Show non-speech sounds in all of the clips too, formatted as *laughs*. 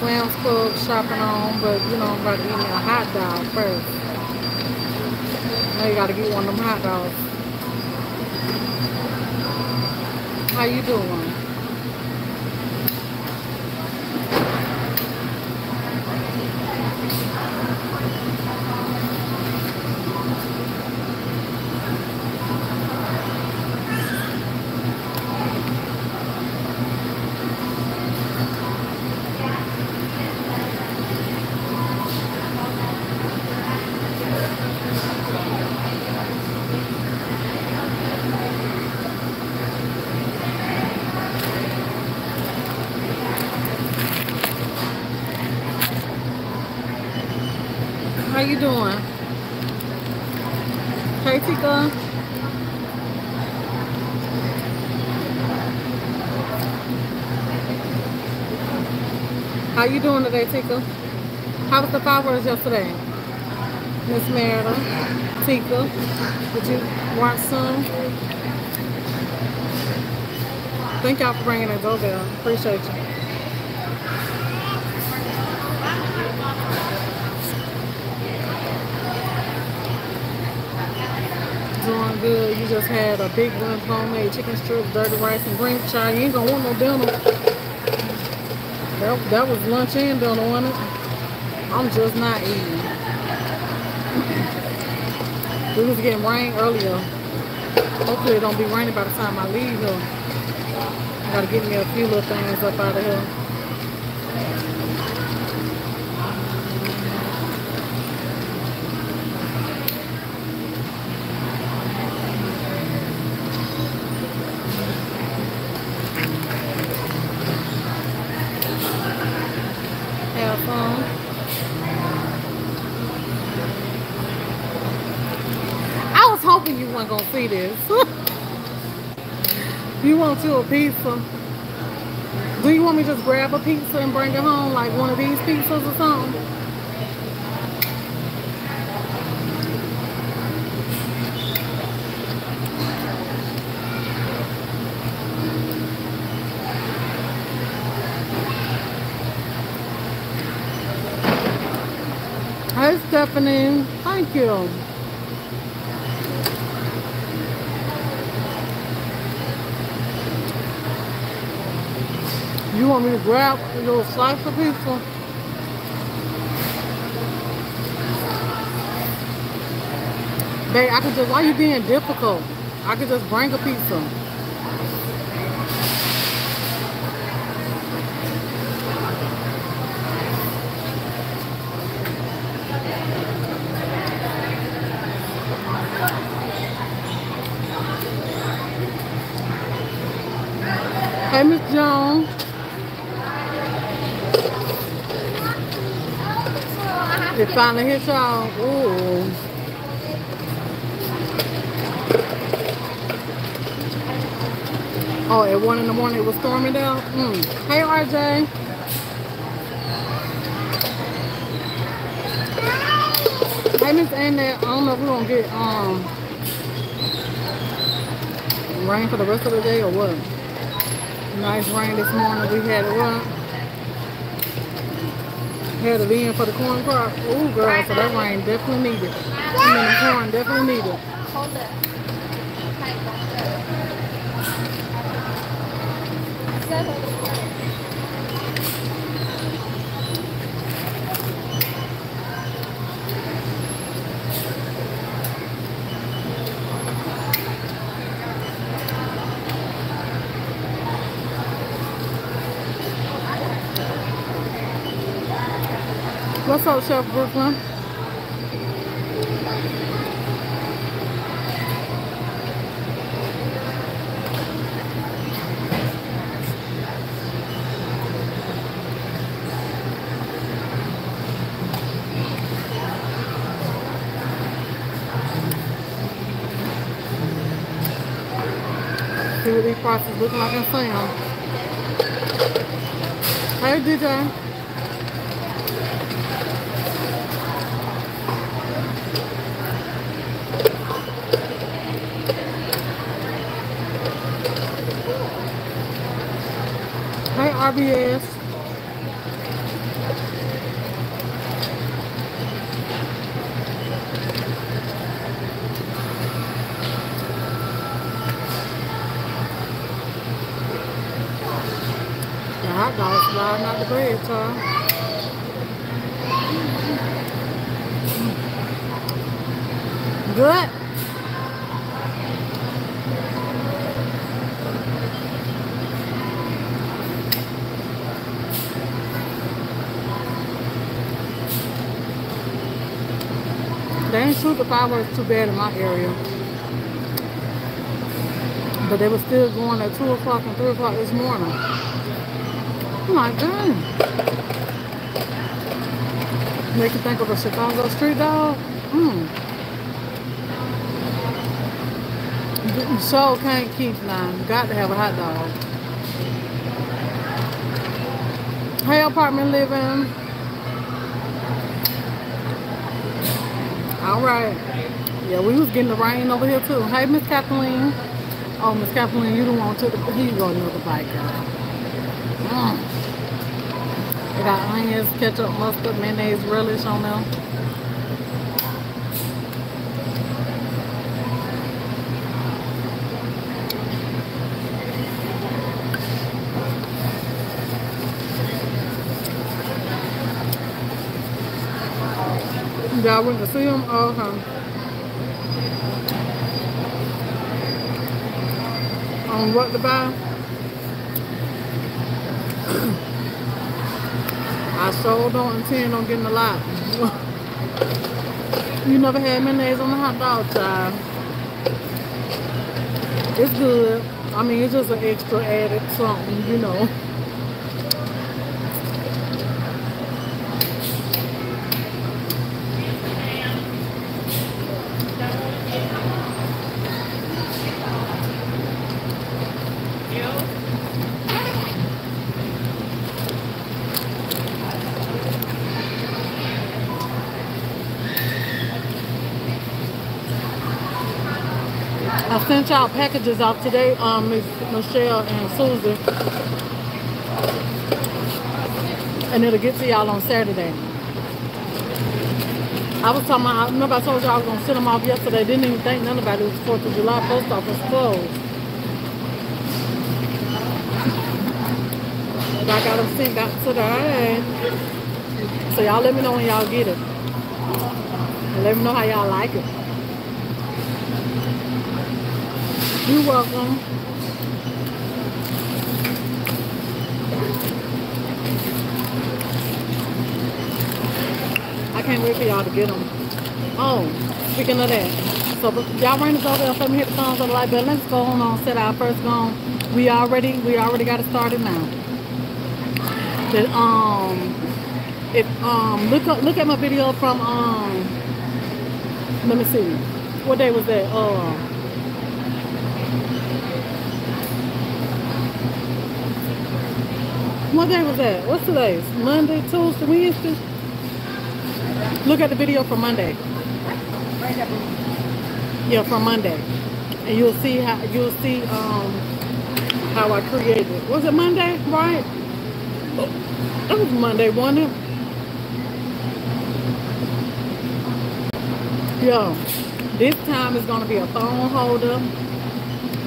my Club shopping on, but you know I'm about to get me a hot dog first. Now you gotta get one of them hot dogs. How you doing? How you doing? Hey, Tika. How you doing today, Tika? How was the fireworks yesterday? Miss Merida, Tika, did you watch some? Thank y'all for bringing that doorbell. Appreciate you. Doing good. You just had a big lunch, homemade chicken strips, dirty rice, and green chai. You ain't gonna want no dinner. That, that was lunch and dinner, it? I'm just not eating. We was getting rain earlier. Hopefully it don't be raining by the time I leave here. Gotta get me a few little things up out of here. Have fun. I was hoping you weren't gonna see this. You a pizza? Do you want me to just grab a pizza and bring it home, like one of these pizzas or something? Hi, Stephanie. Thank you. You want me to grab a little slice of pizza? Babe, I could just, why you being difficult? I could just bring a pizza. Hey, Miss Jones. It finally hit y'all. Ooh. Oh, at one in the morning it was storming down. Mm. Hey, RJ. Hey, Miss Annette. I don't know if we're gonna get um rain for the rest of the day or what. Nice rain this morning. We had it what? Had it in for the corn crop. Ooh, girl, so that rain definitely needed. I mean, the corn definitely needed. Hold it. What's up, Chef Brooklyn? See what these prices looking like in Sam. Hey, DJ. RBS. The hot dogs sliding out the bread, child. Good. They ain't shoot the fireworks too bad in my area. But they were still going at 2 o'clock and 3 o'clock this morning. I'm like, dang. Make you think of a Chicago street dog? Mm. You sure can't keep nine. Got to have a hot dog. Hey, apartment living. All right. Yeah, we was getting the rain over here too. Hey, Miss Kathleen. Oh, Miss Kathleen, you don't want to. Here you go, another bite, girl. Mm. They got onions, ketchup, mustard, mayonnaise, relish on them. Y'all went to see him? Oh, okay. On what to buy? I sure don't intend on getting a lot. you never had mayonnaise on the hot dog, child. It's good. I mean, it's just an extra added something, you know. I y'all packages out today, um, Miss Michelle and Susan. And it'll get to y'all on Saturday. I was talking about, remember I told y'all I was going to send them off yesterday. Didn't even think none about it. It was 4th of July. Post office closed. But I got them sent out today. So y'all let me know when y'all get it. And let me know how y'all like it. You're welcome. I can't wait for y'all to get them. Oh, speaking of that. So y'all ran us over for me hit the thumbs on the light button. Let's go on and set our first gone. We already we already got it started now. The um it um look up look at my video from um let me see. What day was that? Uh What day was that? What's today? Monday, Tuesday, Wednesday? Look at the video from Monday. Yeah, from Monday. And you'll see how you'll see um how I created it. Was it Monday, right? It was Monday, wasn't it? Yeah. This time it's gonna be a phone holder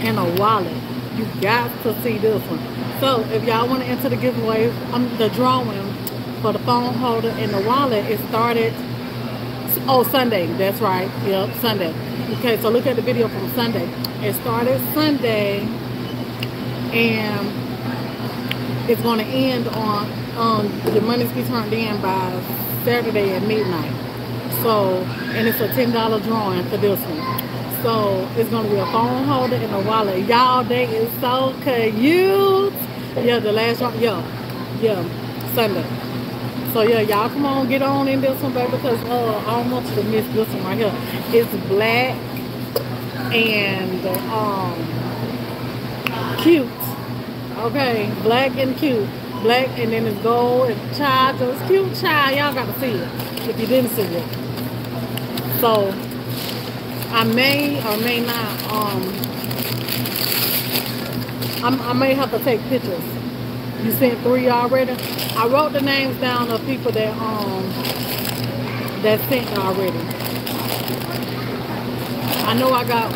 and a wallet. You got to see this one. So if y'all want to enter the giveaway, um, the drawing for the phone holder and the wallet, it started, oh, Sunday. That's right. Yep, Sunday. Okay, so look at the video from Sunday. It started Sunday and it's going to end on, um, the money's be turned in by Saturday at midnight. So, and it's a $10 drawing for this one. So it's gonna be a phone holder and a wallet. Y'all, they is so cute. Yeah, the last one, yeah, yeah, Sunday. So yeah, y'all come on, get on in this one, baby, because uh, I don't want you to miss this one right here. It's black and um cute. Okay, black and cute. Black and then it's gold and child. So it's cute child. Y'all gotta see it if you didn't see it. So I may or may not um I'm, I may have to take pictures You sent three already? I wrote the names down of people that um that sent already. I know I got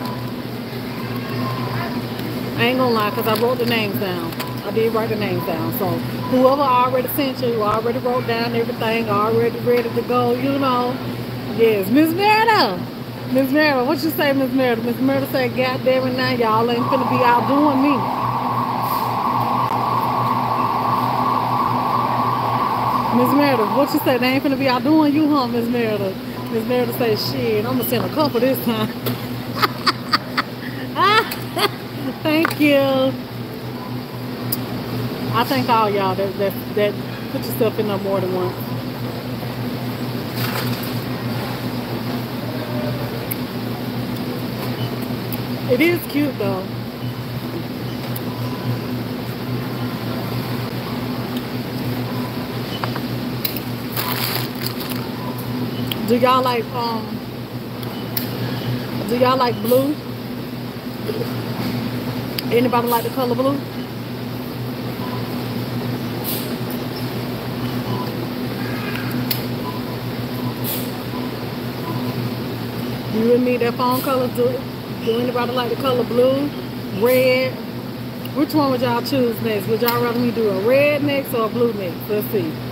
I ain't gonna lie because I wrote the names down. I did write the names down. So whoever already sent you, already wrote down everything, already ready to go, you know. Yes, Miss Merida. Miss Merida, what you say, Miss Merida? Miss Merida said, God damn it now, y'all ain't gonna be out doing me. Miss Meredith, what you say? They ain't finna be out doing you, huh, Miss Meredith? Miss Meredith say, shit, I'm gonna send a couple this time. *laughs* Ah, *laughs* thank you. I thank all y'all that, that, that put yourself in there more than once. It is cute though. Do y'all like um do y'all like blue? Anybody like the color blue? You and me, that phone color, do, do anybody like the color blue, red? Which one would y'all choose next? Would y'all rather me do a red next or a blue next? Let's see.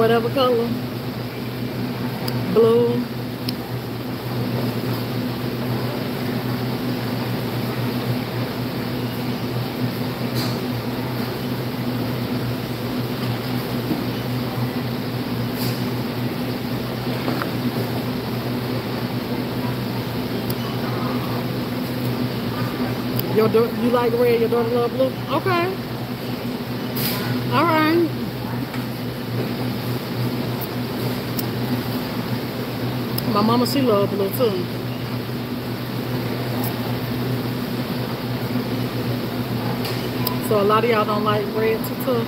Whatever color. Blue. Your you like red, your daughter love blue? Okay. All right. My mama, she loved blue too. So a lot of y'all don't like red too.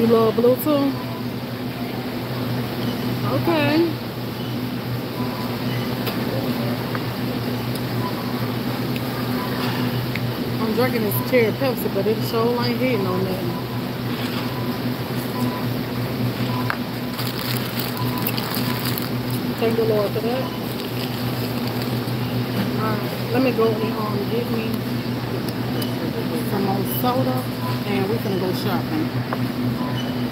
You love blue too? Okay. Drinking this cherry Pepsi, but it sure ain't hitting on nothing. Thank the Lord for that. Alright, let me go and get me some more soda and we're gonna go shopping.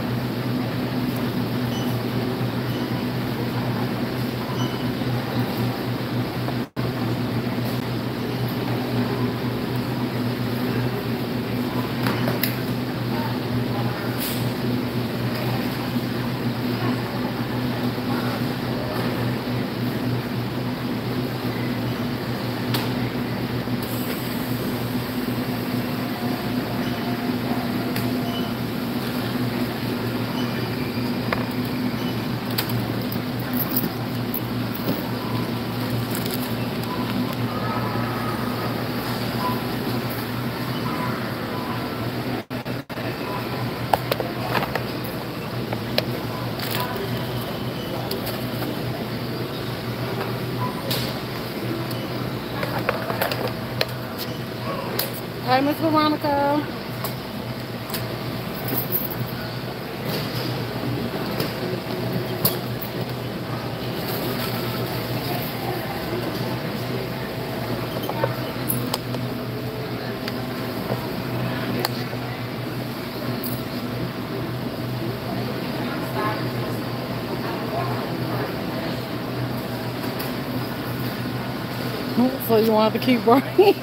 Hi, Miss Veronica. So you want to keep burning?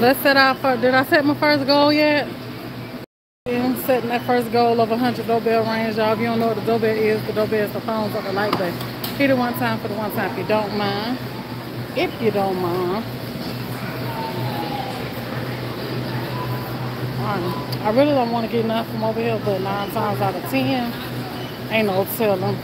Let's set our first, did I set my first goal yet? Yeah, I'm setting that first goal of 100 doorbell range, y'all. If you don't know what the doorbell is, the doorbell is the phones on the light button. Hit it one time for the one time if you don't mind. If you don't mind. Alright. I really don't want to get enough from over here, but nine times out of ten, ain't no telling.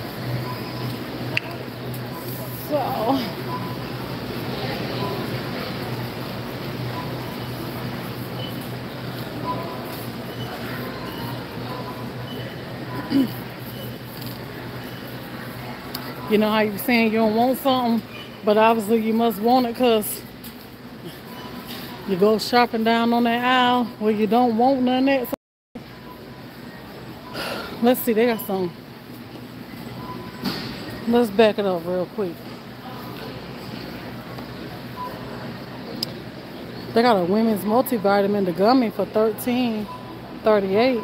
You know how you saying you don't want something, but obviously you must want it because you go shopping down on that aisle where you don't want none of that. Let's see, they got some. Let's back it up real quick. They got a women's multivitamin, the gummy for 13 38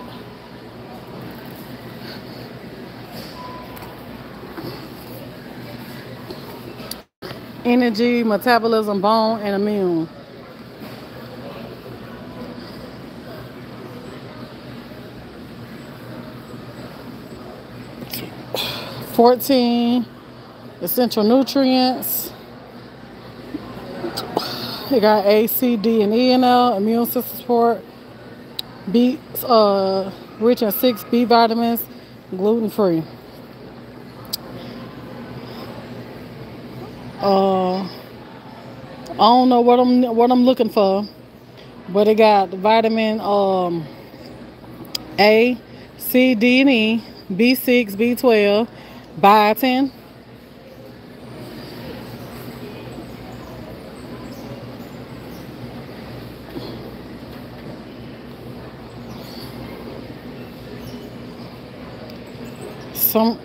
Energy, metabolism, bone, and immune. Fourteen essential nutrients. You got A, C, D, and E and L, immune system support, B, uh, rich in six B vitamins, gluten free. Uh, I don't know what I'm what I'm looking for, but it got vitamin um, A, C, D, and E, B6, B12, biotin. some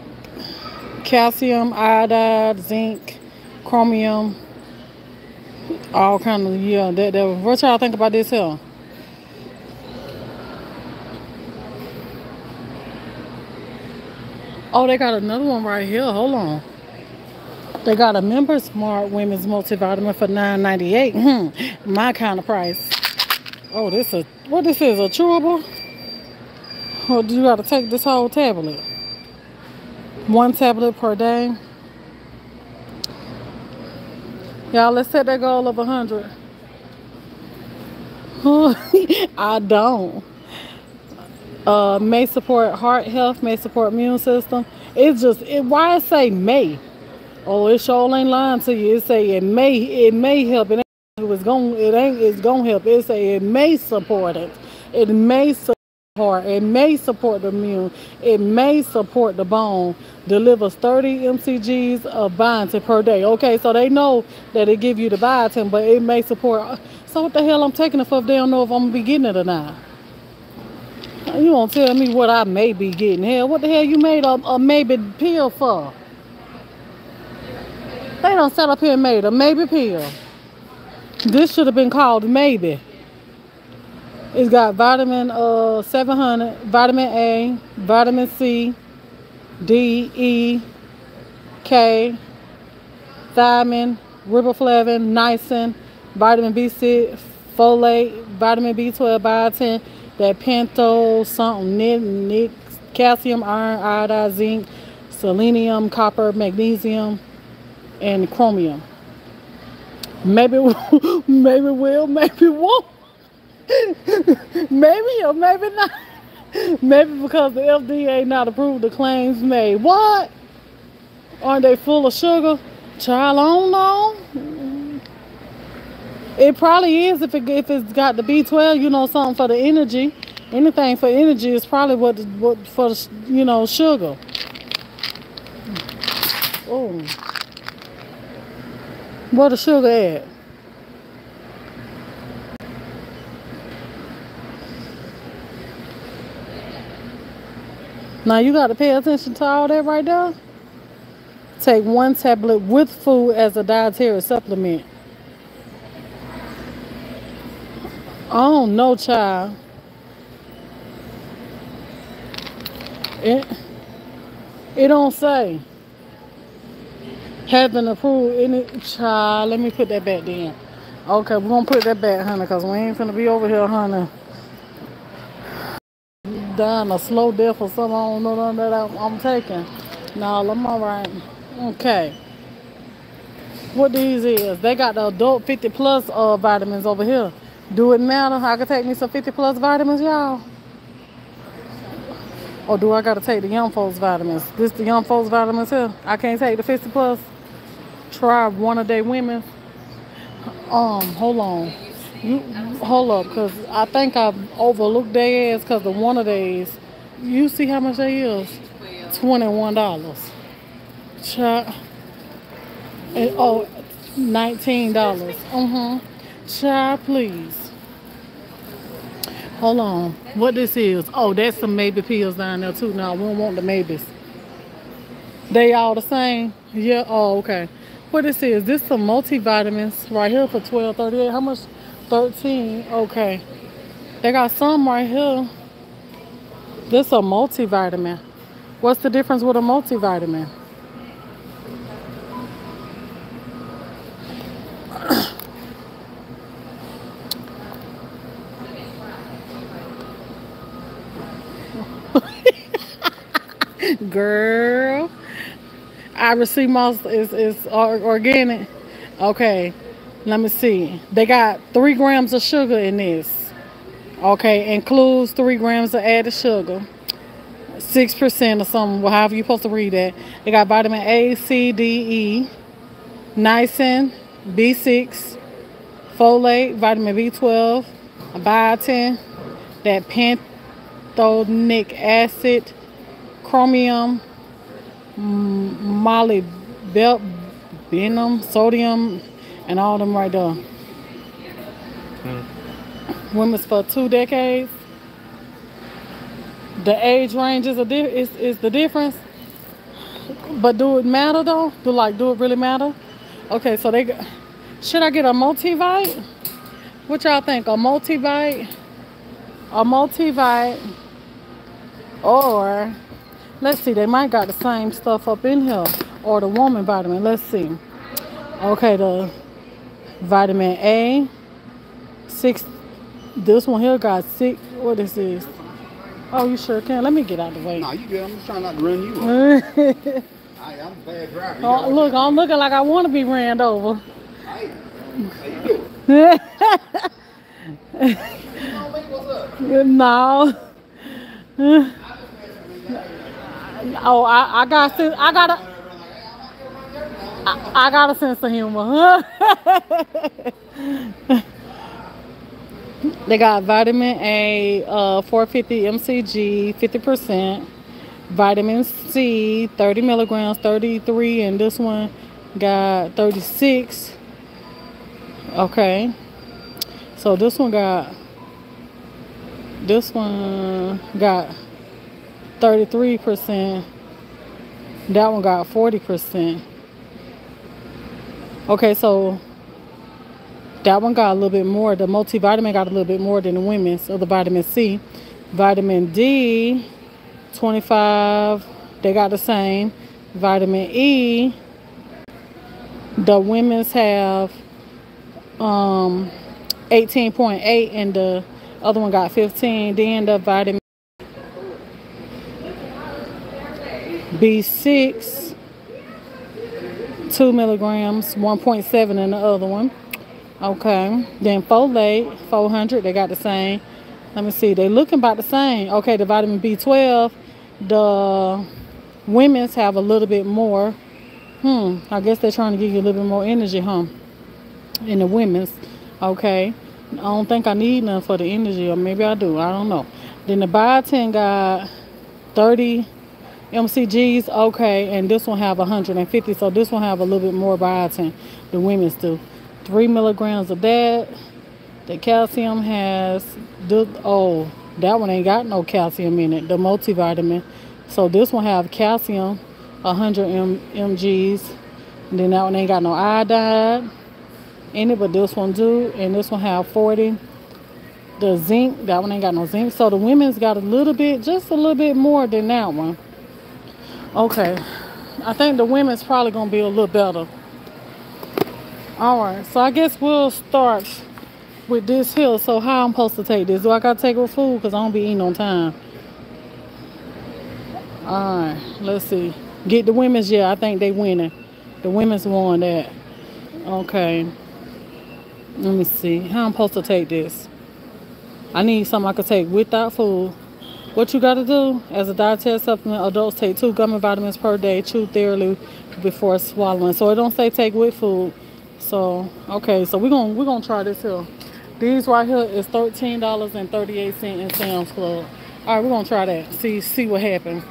calcium, iodide, zinc, chromium, all kind of yeah. That, that what y'all think about this here? Oh, they got another one right here. Hold on. They got a member smart women's multivitamin for $9.98. Hmm, my kind of price. Oh, this a what this is a chewable? Or do you got to take this whole tablet? one tablet per day. Y'all, let's set that goal of 100. *laughs* I don't. Uh, may support heart health, may support immune system. It's just, it, why it say may? Oh, it sure ain't lying to you. It say it may, it may help. It ain't, it's gonna, it ain't, it's gonna help. It say it may support it. It may support heart. It may support the immune. It may support the bone. Delivers 30 mcgs of biotin per day. Okay, so they know that it give you the biotin, but it may support. So what the hell I'm taking it for if they don't know if I'm gonna be getting it or not? You won't tell me what I may be getting. Hell, what the hell you made a, a maybe pill for? They don't set up here and made a maybe pill. This should have been called maybe. It's got vitamin uh 700, vitamin A, vitamin C, D, E, K, thiamine, riboflavin, niacin, vitamin B6, folate, vitamin B12, biotin, that pinto, something, nic, calcium, iron, iodine, zinc, selenium, copper, magnesium, and chromium. Maybe, *laughs* maybe will, maybe won't. *laughs* maybe or maybe not. Maybe because the FDA not approved the claims made. What? Aren't they full of sugar? Child, don't know. It probably is if it if it's got the B12, you know, something for the energy. Anything for energy is probably what what for you know sugar. Oh, what the sugar at? Now you got to pay attention to all that right there. Take one tablet with food as a dietary supplement. Oh no, child. It it don't say having approved any child. Let me put that back then. Okay, we're gonna put that back, honey, because we ain't gonna be over here, honey dying a slow death or something. I don't know none that I'm, taking. No, I'm all right. Okay. What these is? They got the adult 50 plus uh, vitamins over here. Do it matter? I can take me some 50 plus vitamins, y'all. Or do I gotta take the young folks vitamins? This the young folks vitamins here. I can't take the 50 plus. try one of their women. Um, hold on. You hold up, cause I think I've overlooked their ass because of one of these. You see how much they is? Twenty-one dollars. Child. And, oh, nineteen dollars. Uh-huh. Child, please. Hold on. What this is? Oh, that's some maybe pills down there too. No, we don't want the maybes. They all the same? Yeah. Oh, okay. What this is? This some multivitamins right here for twelve thirty eight. How much? Thirteen. Okay. They got some right here. This a multivitamin. What's the difference with a multivitamin? *coughs* Girl. i sea moss is, is organic. Okay, let me see. They got three grams of sugar in this. Okay, includes three grams of added sugar. 6% or something, however you're supposed to read that. They got vitamin A, C, D, E, niacin, B6, folate, vitamin B12, biotin, that pantothenic acid, chromium, mm, molybdenum, sodium, and all them right there. Hmm. Women's for two decades. The age range is, a is, is the difference. But do it matter though? Do like do it really matter? Okay, so they should I get a multivite? What y'all think? A multivite? A multivite or Let's see, they might got the same stuff up in here. Or the woman vitamin. Let's see. Okay, the vitamin A. Six. This one here got six. What is this? Oh, you sure can. Let me get out of the way. No, you good. I'm just trying not to run you over. *laughs* I, am a bad driver. Oh, look, I'm looking like I want to be ran over. Hey, how you doing? *laughs* no. *laughs* Oh, I, I got I got a I, I got a sense of humor. *laughs* they got vitamin A, uh, 450 mcg, 50%. Vitamin C, 30 milligrams, 33, and this one got 36. Okay. So this one got this one got 33%. That one got 40%. Okay, so that one got a little bit more. The multivitamin got a little bit more than the women's so the vitamin C. Vitamin D, 25, they got the same. Vitamin E, the women's have um 18.8 and the other one got 15. Then the vitamin B6, 2 milligrams, 1.7 in the other one. Okay. Then folate, 400, they got the same. Let me see, they looking about the same. Okay, the vitamin B12, the women's have a little bit more. Hmm, I guess they're trying to give you a little bit more energy, huh? In the women's. Okay. I don't think I need none for the energy, or maybe I do. I don't know. Then the biotin got 30 MCGs, okay, and this one have 150, so this one have a little bit more biotin than women's do. Three milligrams of that. The calcium has, the, oh, that one ain't got no calcium in it, the multivitamin. So this one have calcium, 100 M mgs. And then that one ain't got no iodine in it, but this one do. And this one have 40. The zinc, that one ain't got no zinc. So the women's got a little bit, just a little bit more than that one. Okay. I think the women's probably going to be a little better. Alright, so I guess we'll start with this here. So how I'm supposed to take this? Do I got to take it with food? Because I don't be eating on time. Alright, let's see. Get the women's, yeah, I think they winning. The women's won that. Okay. Let me see. How I'm supposed to take this? I need something I could take without food. What you gotta do as a dietary supplement, adults take two gummy vitamins per day, chew thoroughly before swallowing. So it don't say take with food. So okay, so we're gonna we're gonna try this here. These right here is thirteen dollars and thirty eight cent in Sam's Club. All right, we're gonna try that. See see what happens.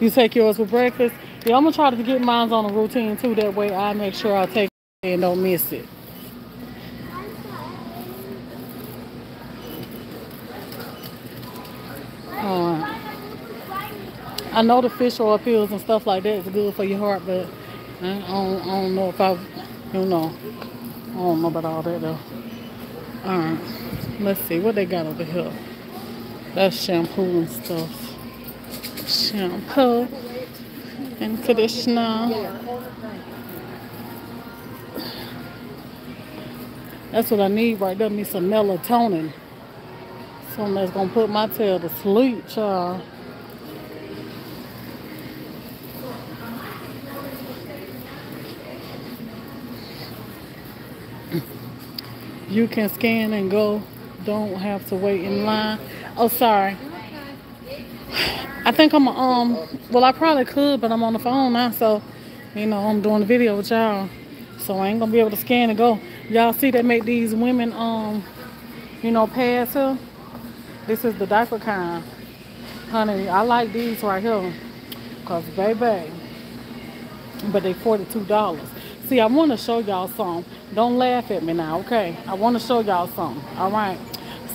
You take yours with breakfast. Yeah, I'm gonna try to get mine on a routine too. That way I make sure I take it and don't miss it. Uh, I know the fish oil pills and stuff like that is good for your heart, but I don't, I don't know if I, you know, I don't know about all that though. Alright, let's see what they got over here. That's shampoo and stuff. Shampoo and conditioner. That's what I need right there. Need some melatonin. Something that's gonna put my tail to sleep, child. You can scan and go. Don't have to wait in line. Oh, sorry. I think I'm um. Well, I probably could, but I'm on the phone now, so you know I'm doing the video with y'all, so I ain't gonna be able to scan and go. Y'all see they make these women um, you know, pads here. This is the diaper kind. Honey, I like these right here. Cause baby, but they $42. See, I want to show y'all some. Don't laugh at me now, okay? I want to show y'all some, all right?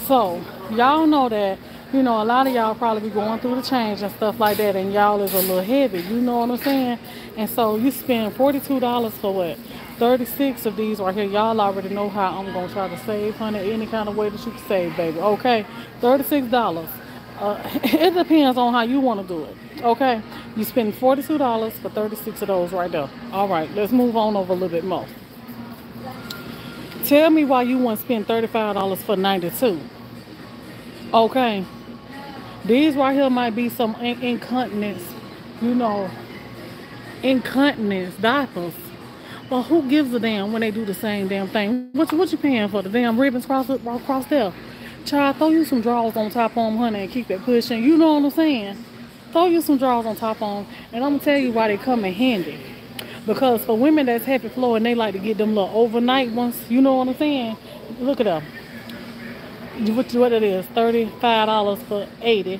So, y'all know that, you know, a lot of y'all probably be going through the change and stuff like that, and y'all is a little heavy, you know what I'm saying? And so, you spend $42 for what? 36 of these right here. Y'all already know how I'm going to try to save, honey, any kind of way that you can save, baby. Okay, $36. Uh, *laughs* it depends on how you want to do it. Okay, you spend $42 for 36 of those right there. All right, let's move on over a little bit more. Tell me why you want to spend $35 for 92 Okay, these right here might be some incontinence, you know, incontinence diapers well, who gives a damn when they do the same damn thing? What, you, what you paying for? The damn ribbons cross, cross there? Child, throw you some drawers on top on honey, and keep it pushing. You know what I'm saying? Throw you some drawers on top on, and I'm gonna tell you why they come in handy. Because for women that's happy flow and they like to get them little overnight ones, you know what I'm saying? Look at them. What, what it is, $35 for 80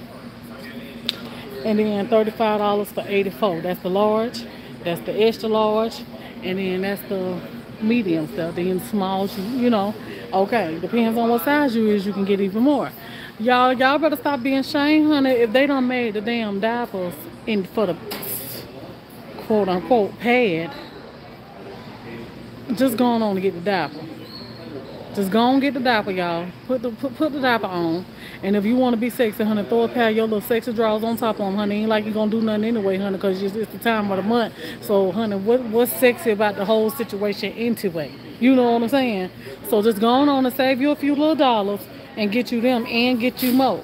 and then $35 for 84 That's the large. That's the extra large and then that's the medium stuff then small you know okay depends on what size you is you can get even more y'all y'all better stop being shame honey if they don't made the damn diapers in for the quote unquote pad just going on to get the diaper just go and get the diaper, y'all. Put the put, put the diaper on. And if you want to be sexy, honey, throw a pair of your little sexy drawers on top of them, honey. Ain't like you're going to do nothing anyway, honey, because it's the time of the month. So, honey, what what's sexy about the whole situation anyway? You know what I'm saying? So just go on and save you a few little dollars and get you them and get you more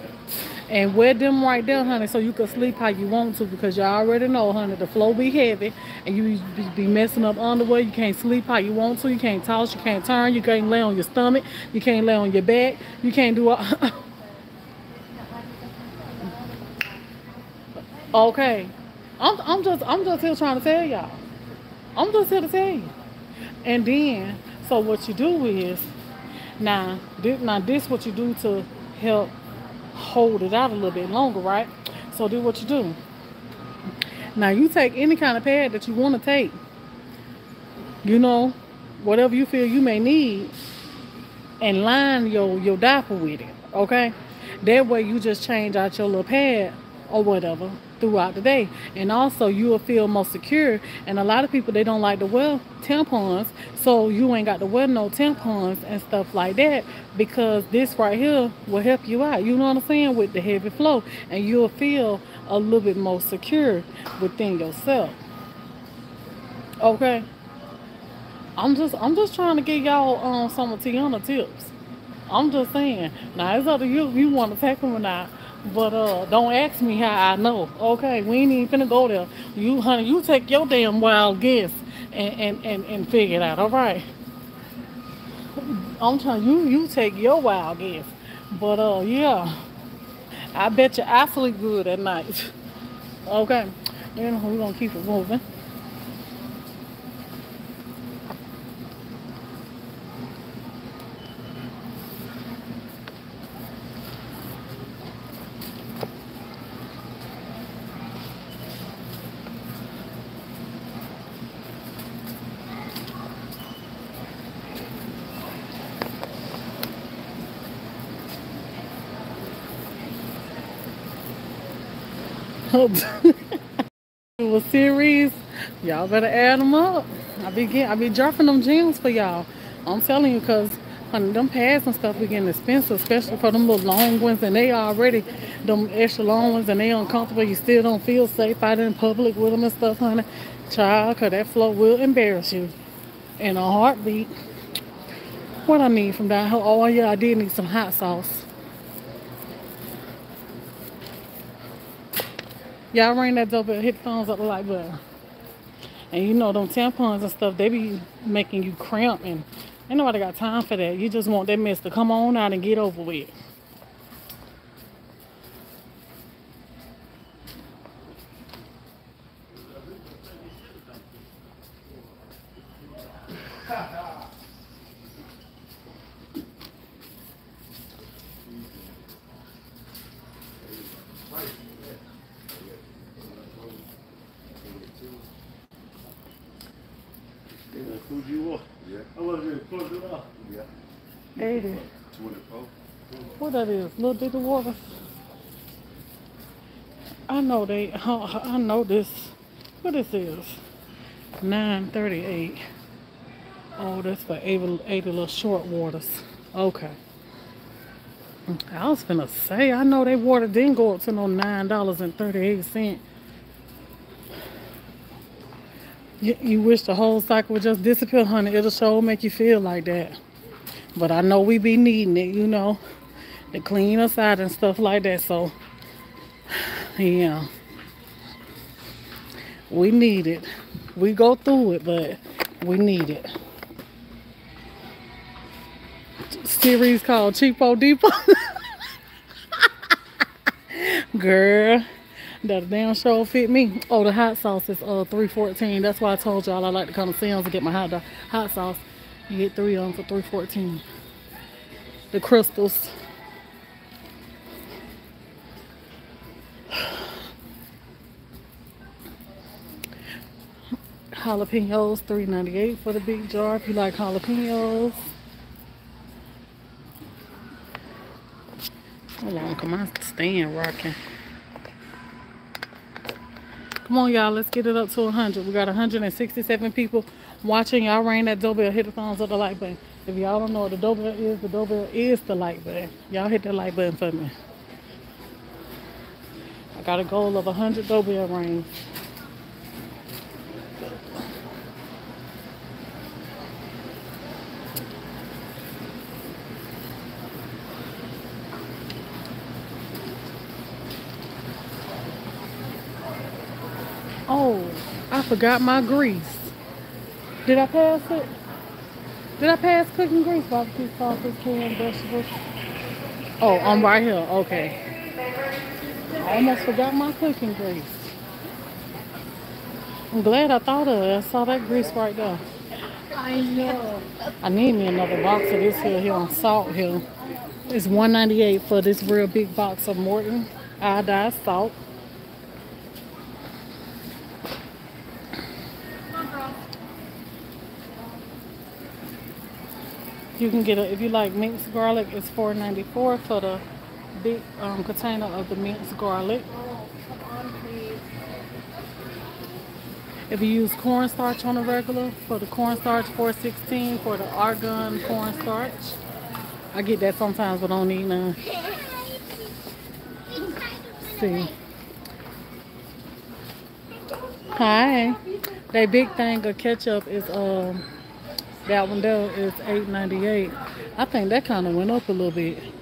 and wear them right there, honey, so you can sleep how you want to because you already know, honey, the flow be heavy and you be, messing up underwear. You can't sleep how you want to. You can't toss. You can't turn. You can't lay on your stomach. You can't lay on your back. You can't do all... *laughs* okay. I'm, I'm just I'm just here trying to tell y'all. I'm just here to tell you. And then, so what you do is, now, this, now this what you do to help hold it out a little bit longer, right? So do what you do. Now you take any kind of pad that you want to take. You know, whatever you feel you may need and line your, your diaper with it, okay? That way you just change out your little pad or whatever throughout the day. And also you will feel more secure. And a lot of people they don't like to wear tampons. So you ain't got to wear no tampons and stuff like that because this right here will help you out. You know what i'm saying? With the heavy flow. And you'll feel a little bit more secure within yourself. Okay? I'm just i'm just trying to get y'all um some of tiana tips. I'm just saying. Now it's up to you if you want to take them or not but uh, don't ask me how I know. Okay, we ain't even finna go there. You, honey, you take your damn wild guess and, and, and, and figure it out, all right? I'm telling you, you take your wild guess. But uh, yeah, I bet you I sleep good at night. *laughs* okay, then we're gonna keep it moving. A *laughs* series. Y'all better add them up. I be getting, I be dropping them gems for y'all. I'm telling you, cause honey, them pads and stuff be getting expensive, especially for them little long ones, and they already them extra long ones, and they uncomfortable. You still don't feel safe out in public with them and stuff, honey. Child, cause that flow will embarrass you in a heartbeat. What I need from that? Oh yeah, I did need some hot sauce. Y'all ring that doorbell, hit the thumbs up the like button. And you know them tampons and stuff, they be making you cramp and ain't nobody got time for that. You just want that mess to come on out and get over with. Yeah. 80. 24. What that is? Little bit of water. I know they, I know this, what this is. 938. Oh, that's for 80, 80 little short waters. Okay. I was finna say, I know they water didn't go up to no $9.38. You, you wish the whole cycle would just disappear, honey. It'll sure make you feel like that. But I know we be needing it, you know, to clean us out and stuff like that. So, yeah. We need it. We go through it, but we need it. Series called Cheapo Depot. *laughs* Girl. That damn show fit me. Oh, the hot sauce is uh 314. That's why I told y'all I like to come to Sam's and get my hot hot sauce. You get three of them for 314. The crystals. Jalapenos, 3.98 for the big jar if you like jalapenos. Hold on, come on, stand rocking. Come on, y'all. Let's get it up to 100. We got 167 people watching. Y'all ring that doorbell. Hit the thumbs up the like button. If y'all don't know what the doorbell is, the doorbell is the like button. Y'all hit the like button for me. Got a goal of 100 doorbell rings. Oh, I forgot my grease. Did I pass it? Did I pass cooking grease? Barbecue sauces, canned vegetables. Oh, I'm right here. Okay. I almost forgot my cooking grease. I'm glad I thought of it. I saw that grease right there. I know. I need me another box of this here, here on Salt Hill. It's 198 for this real big box of Morton iodized salt. You can get it if you like minced garlic. It's $4.94 for the big um, container of the minced garlic. If you use cornstarch on a regular, for the cornstarch, 416 for the Argo cornstarch. I get that sometimes, but I don't need none. see. Hi. That big thing of ketchup is um that one there is $8.98. I think that kind of went up a little bit.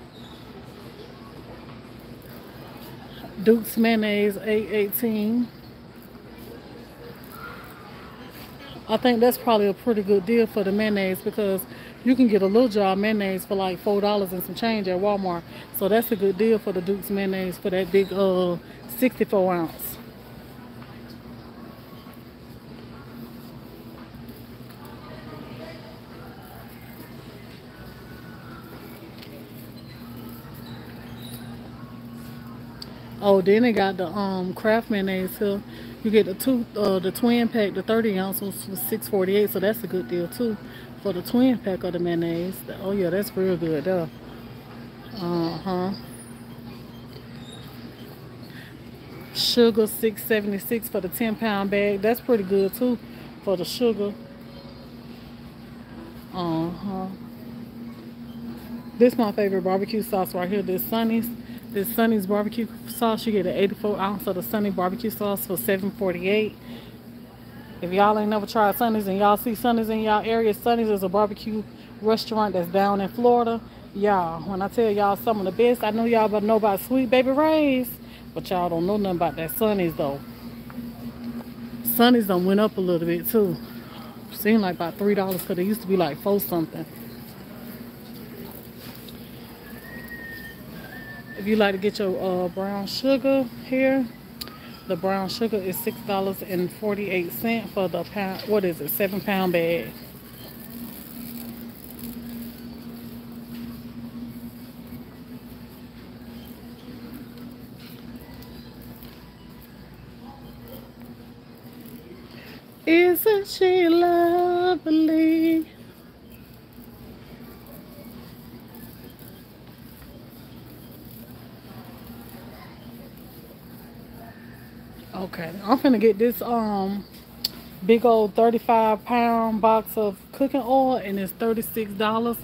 Duke's mayonnaise, $8.18. I think that's probably a pretty good deal for the mayonnaise because You can get a little jar of mayonnaise for like $4 and some change at Walmart. So that's a good deal for the Duke's mayonnaise for that big uh 64 ounce. Oh, then they got the um Kraft mayonnaise here. You get the two, uh, the twin pack, the 30 ounce for 6.48, so that's a good deal too for the twin pack of the mayonnaise. Oh yeah, that's real good though. Uh huh. Sugar 6.76 for the 10 pound bag. That's pretty good too for the sugar. Uh huh. This my favorite barbecue sauce right here. This Sonny's. This Sonny's barbecue sauce, you get an 84 ounce of the Sonny barbecue sauce for 7.48. If y'all ain't never tried Sonny's and y'all see Sonny's in y'all area, Sonny's is a barbecue restaurant that's down in Florida. Y'all, when I tell y'all some of the best, I know y'all but know about Sweet Baby Ray's, but y'all don't know nothing about that Sonny's though. Sonny's done went up a little bit too. Seemed like about three dollars because it used to be like four something. If you like to get your uh, brown sugar here, the brown sugar is $6.48 for the pound, what is it, seven pound bag. Isn't she lovely? Okay, I'm finna get this um big old 35 pound box of cooking oil and it's $36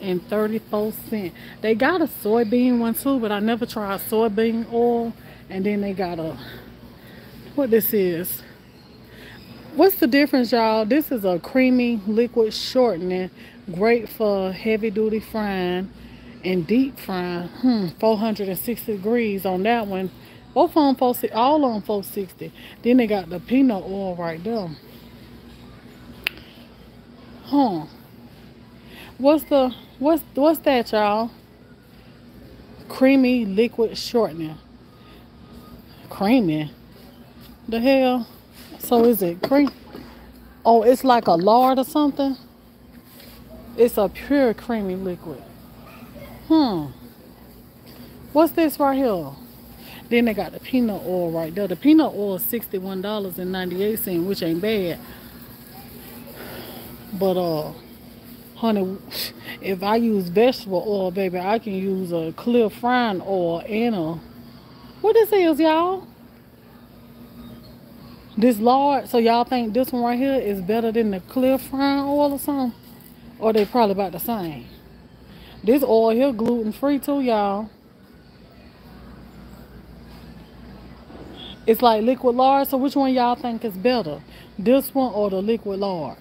and 34 cents. They got a soybean one too, but I never tried soybean oil. And then they got a what this is. What's the difference, y'all? This is a creamy liquid shortening, great for heavy duty frying and deep frying. Hmm, 460 degrees on that one. Both on 460, all on 460. Then they got the peanut oil right there. Huh. What's the what's what's that, y'all? Creamy liquid shortening. Creamy. The hell? So is it cream? Oh, it's like a lard or something? It's a pure creamy liquid. Hmm. What's this right here? Then they got the peanut oil right there. The peanut oil is $61.98, which ain't bad. But, uh, honey, if I use vegetable oil, baby, I can use a clear frying oil and a, what this is, y'all? This lard, so y'all think this one right here is better than the clear frying oil or something? Or they probably about the same. This oil here gluten free too, y'all. It's like liquid lard. So which one y'all think is better? This one or the liquid lard?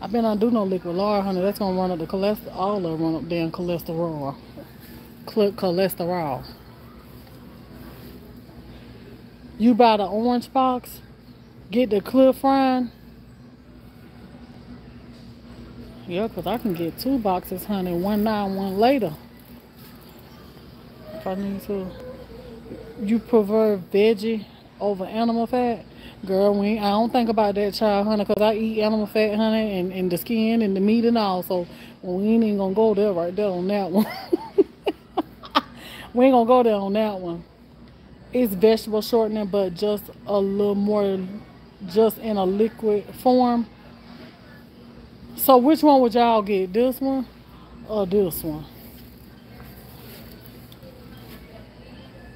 I bet I do no liquid lard, honey. That's gonna run up the cholesterol. All of run up damn cholesterol. Cholesterol. You buy the orange box, get the clear frying. Yeah, because I can get two boxes, honey. One now, one later. If I need to you prefer veggie over animal fat, girl, we I don't think about that child, honey, because I eat animal fat, honey, and, and the skin and the meat and all. So we ain't even gonna go there right there on that one. *laughs* we ain't gonna go there on that one. It's vegetable shortening, but just a little more, just in a liquid form. So which one would y'all get? This one or this one?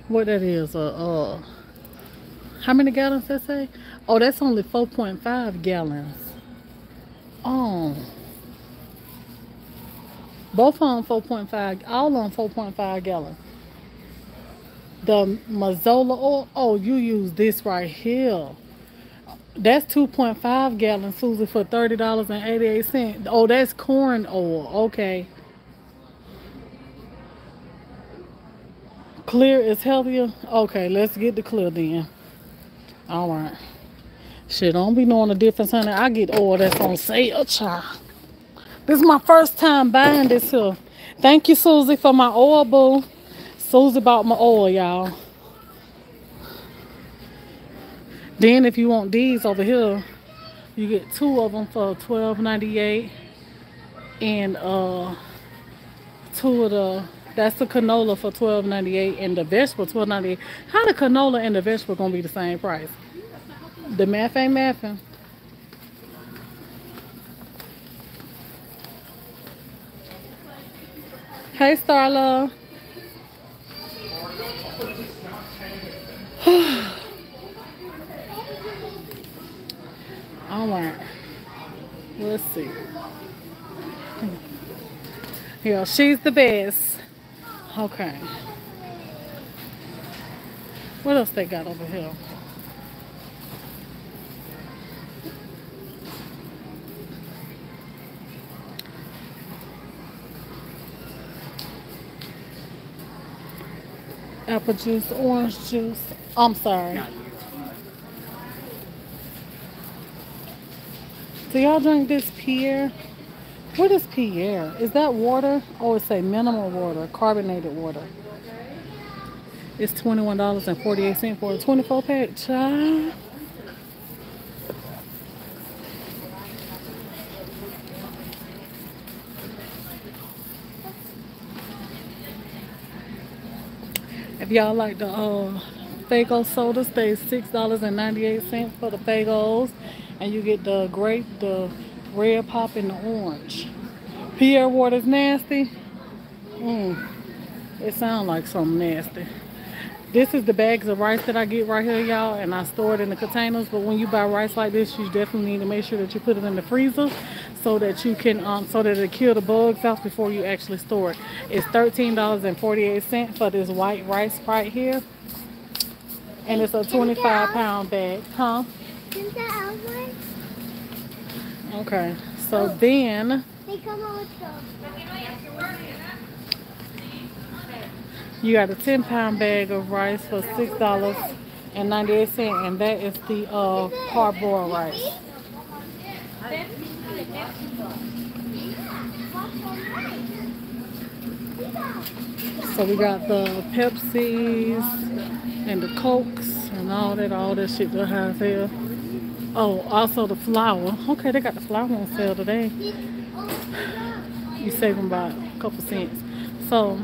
What that is, uh, uh, how many gallons that say? Oh, that's only 4.5 gallons. Oh. Both on 4.5, all on 4.5 gallons. The Mazola oil, oh, you use this right here. That's 2.5 gallons, Susie, for $30.88. Oh, that's corn oil. Okay. Clear is healthier? Okay, let's get the clear then. All right. Shit, don't be knowing the difference, honey. I get oil that's on sale, child. This is my first time buying this here. Thank you, Susie, for my oil, boo. Susie bought my oil, y'all. Then if you want these over here, you get two of them for $12.98. And uh, two of the, that's the canola for $12.98 and the vegetable $12.98. How the canola and the vegetable gonna be the same price? The math ain't mathing. Hey, Starla. *sighs* All right. Let's see. Yeah, she's the best. Okay. What else they got over here? Apple juice, orange juice. I'm sorry. Do y'all drink this Pierre? What is Pierre? Is that water? Oh, it's a mineral water, carbonated water. It's $21.48 for a 24 pack. Child. If y'all like the uh, Faygo sodas, they $6.98 for the Faygos. And you get the grape, the red pop, and the orange. Pierre water's nasty. Mmm. It sounds like something nasty. This is the bags of rice that I get right here, y'all, and I store it in the containers. But when you buy rice like this, you definitely need to make sure that you put it in the freezer so that you can, um, so that it kill the bugs out before you actually store it. It's $13.48 for this white rice right here. And it's a 25 pound bag, huh? Okay, so then you got a 10 pound bag of rice for six dollars and 98 cents, and that is the uh, parboiled rice. So we got the Pepsis and the Cokes and all that, all that shit that has here. Oh, also the flour. Okay, they got the flour on sale today. You save them by a couple cents. So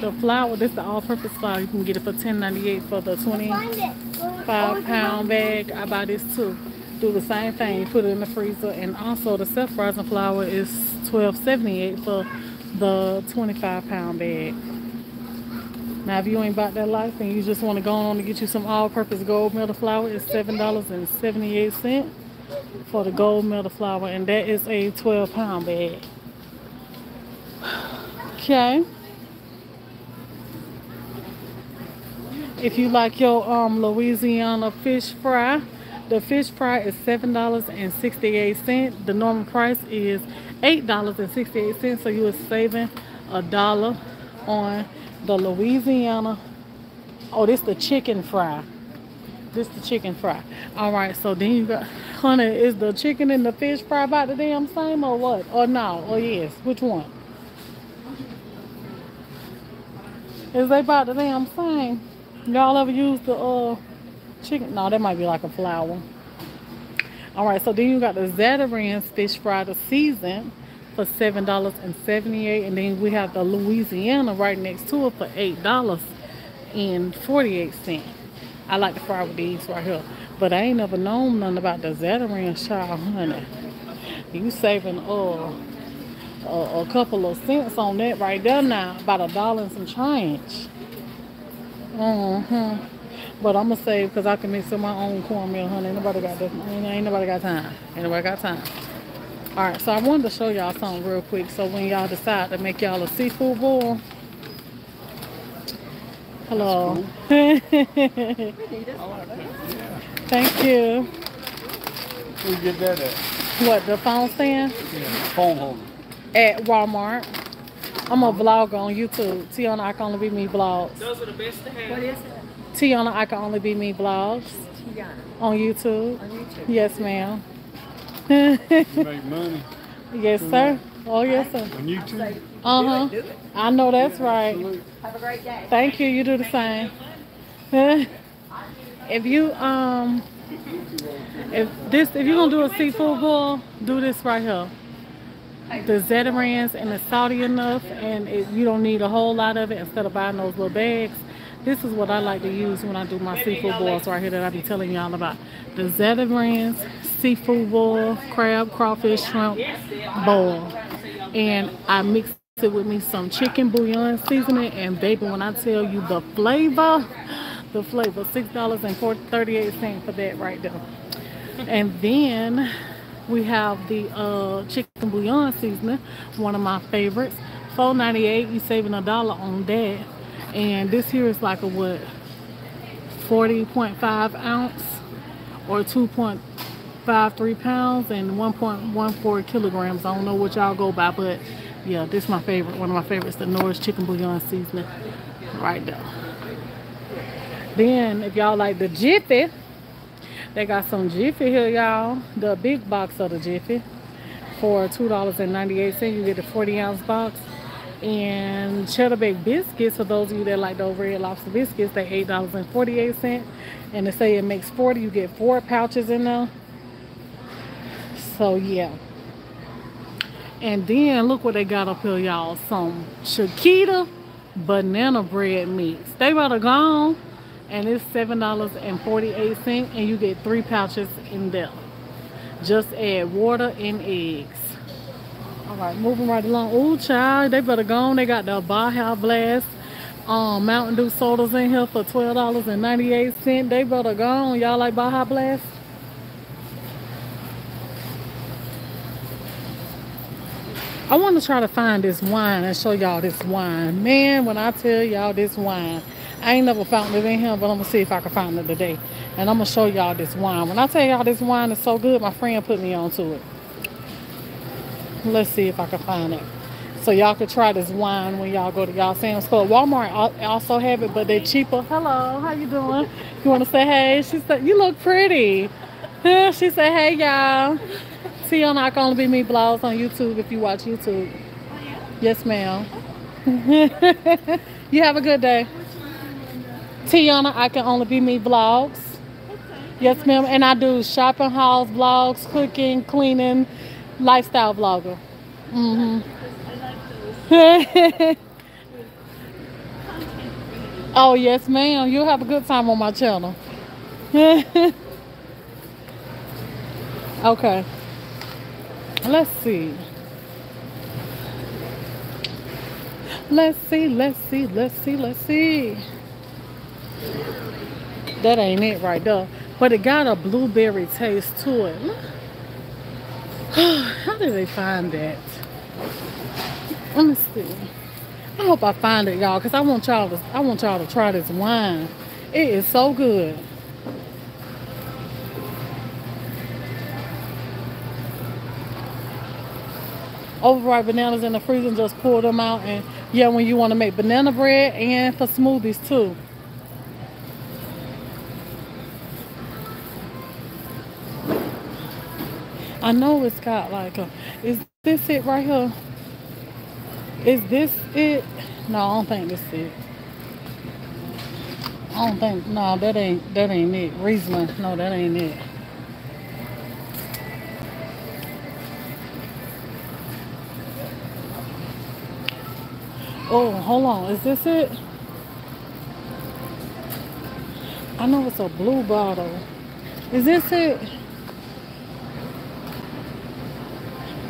the flour, this is the all-purpose flour. You can get it for $10.98 for the 25 pound bag. I buy this too. Do the same thing. Put it in the freezer. And also the self-rising flour is $12.78 for the 25 pound bag. Now, if you ain't about that life and you just want to go on to get you some all-purpose gold medal flour, it's $7.78 for the gold medal flour, and that is a 12-pound bag. Okay. If you like your um, Louisiana fish fry, the fish fry is $7.68. The normal price is $8.68, so you are saving a dollar on the Louisiana. Oh, this the chicken fry. This the chicken fry. All right, so then you got, honey, is the chicken and the fish fry about the damn same or what? Or no? Or yes? Which one? Is they about the damn same? Y'all ever use the uh chicken? No, that might be like a flour. All right, so then you got the Zatarain's fish fry, the season for seven dollars and 78 and then we have the louisiana right next to it for eight dollars and 48 cents i like to fry with these right here but i ain't never known nothing about the Zatarain child honey you saving uh a, a, couple of cents on that right there now about a dollar and some change uh-huh but I'm gonna save because I can mix up my own cornmeal, honey. Ain't nobody got that. Ain't nobody got time. Ain't nobody got time. All right, so I wanted to show y'all something real quick. So when y'all decide to make y'all a seafood boil, hello. Cool. *laughs* Thank you. Where you get that at? What, the phone stand? Yeah, phone holder. At Walmart. I'm a vlogger on YouTube. Tiana I Can Only Be Me Vlogs. Those are the best to have. What is it? Tiana I Can Only Be Me Vlogs. Tiana. On YouTube. On YouTube. Yes, ma'am you make money. Yes, sir. Oh, yes, sir. On YouTube. Uh huh. I know that's right. Have a great day. Thank you. You do the same. *laughs* if you um, if this if you're gonna do a seafood boil, do this right here. The Zatarain's and it's salty enough, and it, you don't need a whole lot of it. Instead of buying those little bags, this is what I like to use when I do my seafood boils right here that I be telling y'all about. The Zatarain's seafood boil, crab, crawfish, shrimp boil, and I mix it with me some chicken bouillon seasoning. And baby when I tell you the flavor the flavor six dollars and 38 cents for that right there. And then we have the uh, chicken bouillon seasoning one of my favorites. 4.98 you saving a dollar on that and this here is like a what 40.5 ounce or 2.53 pounds and 1.14 kilograms I don't know what y'all go by but yeah, this is my favorite. One of my favorites, the Knorr's Chicken Bouillon Seasoning. Right there. Then, if y'all like the Jiffy, they got some Jiffy here, y'all. The big box of the Jiffy for $2.98. You get the 40 ounce box. And cheddar baked biscuits, for those of you that like those red lobster biscuits, they $8.48. And they say it makes 40. You get four pouches in there. So, yeah. And then look what they got up here, y'all. Some Chiquita banana bread mix. They better gone. And it's $7.48 and you get three pouches in there. Just add water and eggs. Alright, moving right along. Oh child, they better go on. They got the Baja Blast um, Mountain Dew sodas in here for $12.98. They better go on. Y'all like Baja Blast? I want to try to find this wine and show y'all this wine. Man, when I tell y'all this wine, I ain't never found it in here, but I'm going to see if I can find it today. And I'm going to show y'all this wine. When I tell y'all this wine is so good, my friend put me onto it. Let's see if I can find it. So y'all can try this wine when y'all go to y'all Sam's Club. Walmart also have it, but they're cheaper. Hello, how you doing? You want to say hey? She said, you look pretty. *laughs* she said, hey, y'all. See on I Can Only Be Me vlogs on YouTube if you watch YouTube. Oh, yeah? Yes, ma'am. *laughs* you have a good day. Tiana, I Can Only Be Me vlogs. Okay. Yes, ma'am. And I do shopping hauls, vlogs, cooking, cleaning, lifestyle vlogger. Mm-hmm. *laughs* oh, yes, ma'am. You'll have a good time on my channel. *laughs* okay. Let's see. Let's see, let's see, let's see, let's see. That ain't it right there. But it got a blueberry taste to it. *sighs* How did they find that? Let me see. I hope I find it, y'all, because I want y'all to I want y'all to try this wine. It is so good. overripe bananas in the freezer just pull them out. And yeah, when you want to make banana bread and for smoothies too. I know it's got like a, is this it right here? Is this it? No, I don't think this is it. I don't think, no, that ain't, that ain't it. Riesling, no, that ain't it. Oh, hold on. Is this it? I know it's a blue bottle. Is this it?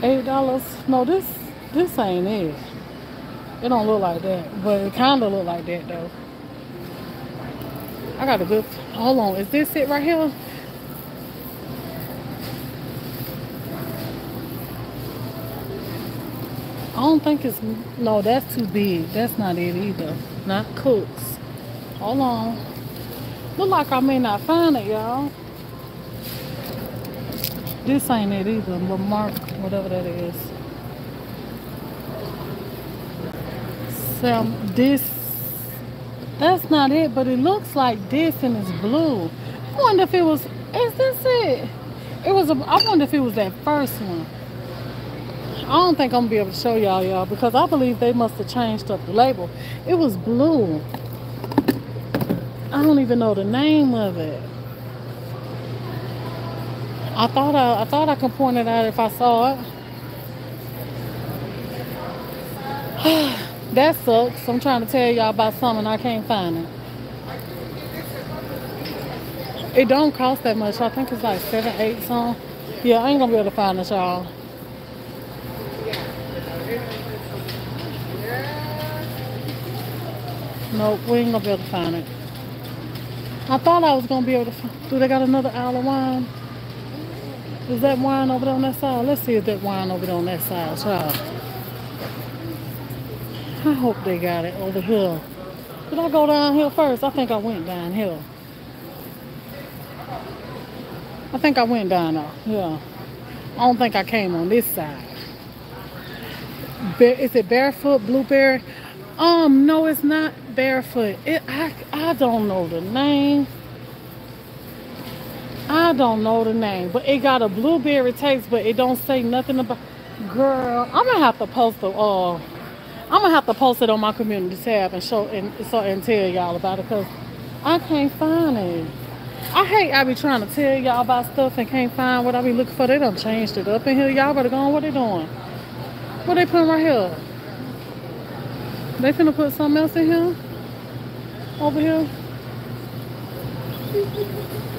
Eight dollars? No, this this ain't it. It don't look like that, but it kind of look like that though. I got a good. Hold on. Is this it right here? I don't think it's, no, that's too big. That's not it either. Not Cooks. Hold on. Look like I may not find it, y'all. This ain't it either. but Mark, whatever that is. Sam, this, that's not it, but it looks like this and it's blue. I wonder if it was, is this it? It was, a, I wonder if it was that first one. I don't think I'm gonna be able to show y'all y'all because I believe they must have changed up the label. It was blue. I don't even know the name of it. I thought I, I thought I could point it out if I saw it. *sighs* that sucks. I'm trying to tell y'all about something I can't find it. It don't cost that much. I think it's like seven, eight some. Yeah, I ain't gonna be able to find it, y'all. Nope, we ain't gonna be able to find it. I thought I was gonna be able to. Do they got another aisle of wine? Is that wine over there on that side? Let's see if that wine over there on that side, child. I hope they got it over here. Did I go down here first? I think I went down here. I think I went down there. Yeah. I don't think I came on this side. Is it barefoot blueberry? Um, no, it's not barefoot. It I I don't know the name. I don't know the name, but it got a blueberry taste, but it don't say nothing about. Girl, I'm gonna have to post the. Uh, I'm gonna have to post it on my community tab and show and so and tell y'all about it because I can't find it. I hate I be trying to tell y'all about stuff and can't find what I be looking for. They done changed it up in here. Y'all better go on. What they doing? What they putting right here? They finna put something else in here? Over here?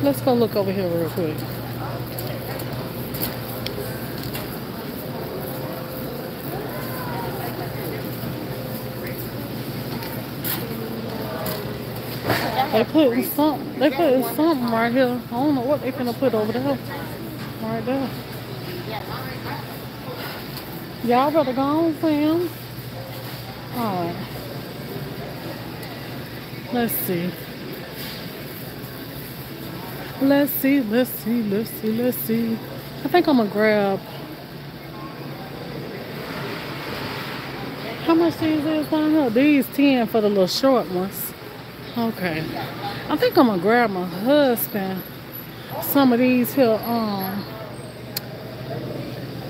Let's go look over here real quick. They putting something. They putting something right here. I don't know what they finna put over there. Right there. Y'all better go on, fam. Alright. Let's see. Let's see, let's see, let's see, let's see. I think I'm gonna grab. How much these is down here? These 10 for the little short ones. Okay. I think I'm gonna grab my husband some of these here um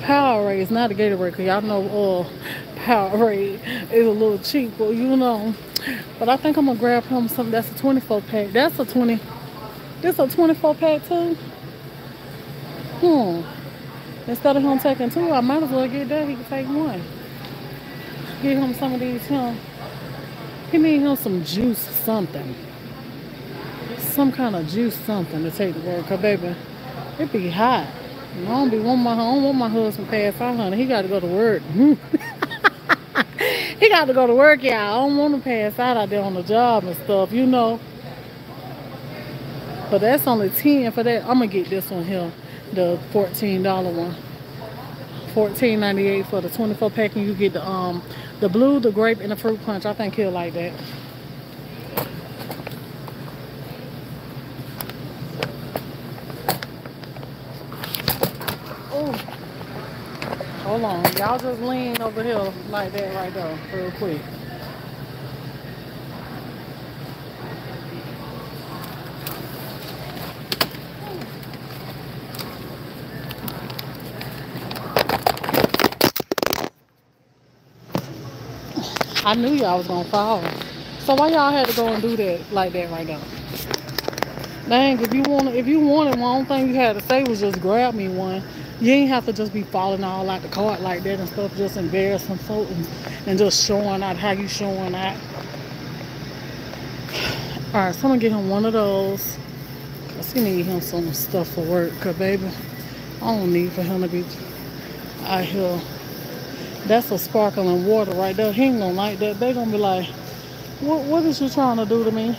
Powerade, not a Gatorade, cause y'all know uh Powerade is a little cheap, but you know. But I think I'm gonna grab him something that's a 24 pack. That's a 20 this a 24 pack too? Hmm. Instead of him taking two, I might as well get that. He can take one. Get him some of these him. He need him some juice something. Some kind of juice something to take to work. Cause baby, it be hot. I don't be want my I don't want my husband past 500. He got to go to work. *laughs* he got to go to work, y'all. I don't want to pass out out there on the job and stuff, you know. But that's only 10 for that. I'm going to get this one here, the $14 one. $14.98 for the 24 pack and you get the um the blue, the grape, and the fruit punch. I think he'll like that. Oh, hold on. Y'all just lean over here like that right there real quick. I knew y'all was gonna fall. So why y'all had to go and do that like that right now? Dang, if you want if you wanted one, thing you had to say was just grab me one. You ain't have to just be falling all out the cart like that and stuff, just embarrassing folks and, and just showing out how you showing out. Alright, so I'm gonna get him one of those. Cause he need him some stuff for work, cause baby, I don't need for him to be out here that's a sparkling water right there. He ain't gonna like that. They gonna be like, what, what is you trying to do to me?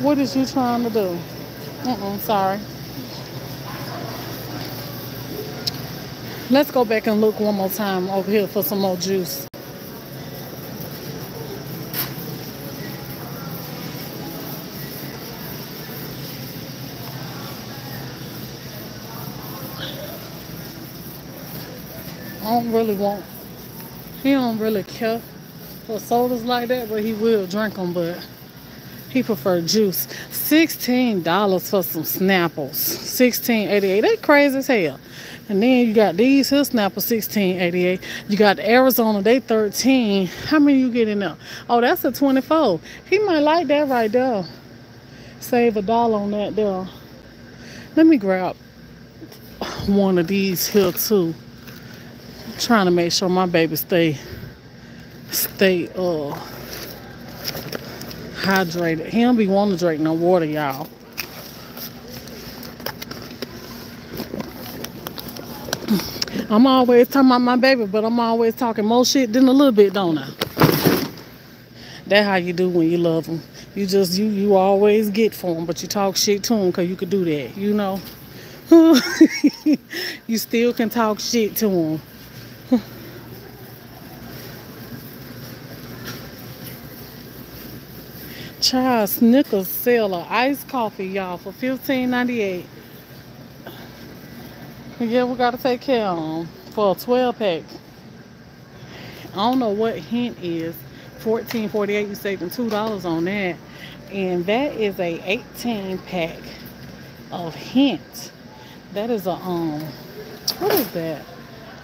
What is you trying to do? Uh-uh, sorry. Let's go back and look one more time over here for some more juice. Don't really want, he don't really care for sodas like that, but he will drink them, but He preferred juice. $16 for some Snapples. $16.88. That crazy as hell. And then you got these here Snapples, $16.88. You got Arizona, they 13 How many you get in there? Oh, that's a 24 He might like that right there. Save a dollar on that there. Let me grab one of these here too. Trying to make sure my baby stay stay uh hydrated. He don't be wanting to drink no water, y'all. I'm always talking about my baby, but I'm always talking more shit than a little bit, don't I? That's how you do when you love them. You just, you you always get for them, but you talk shit to them because you could do that, you know? *laughs* you still can talk shit to them. Charles Snickers sell a iced coffee, y'all, for $15.98. Yeah, we gotta take care of them for a 12 pack. I don't know what hint is. 14.48. You're saving two dollars on that, and that is a 18 pack of hint. That is a um, what is that?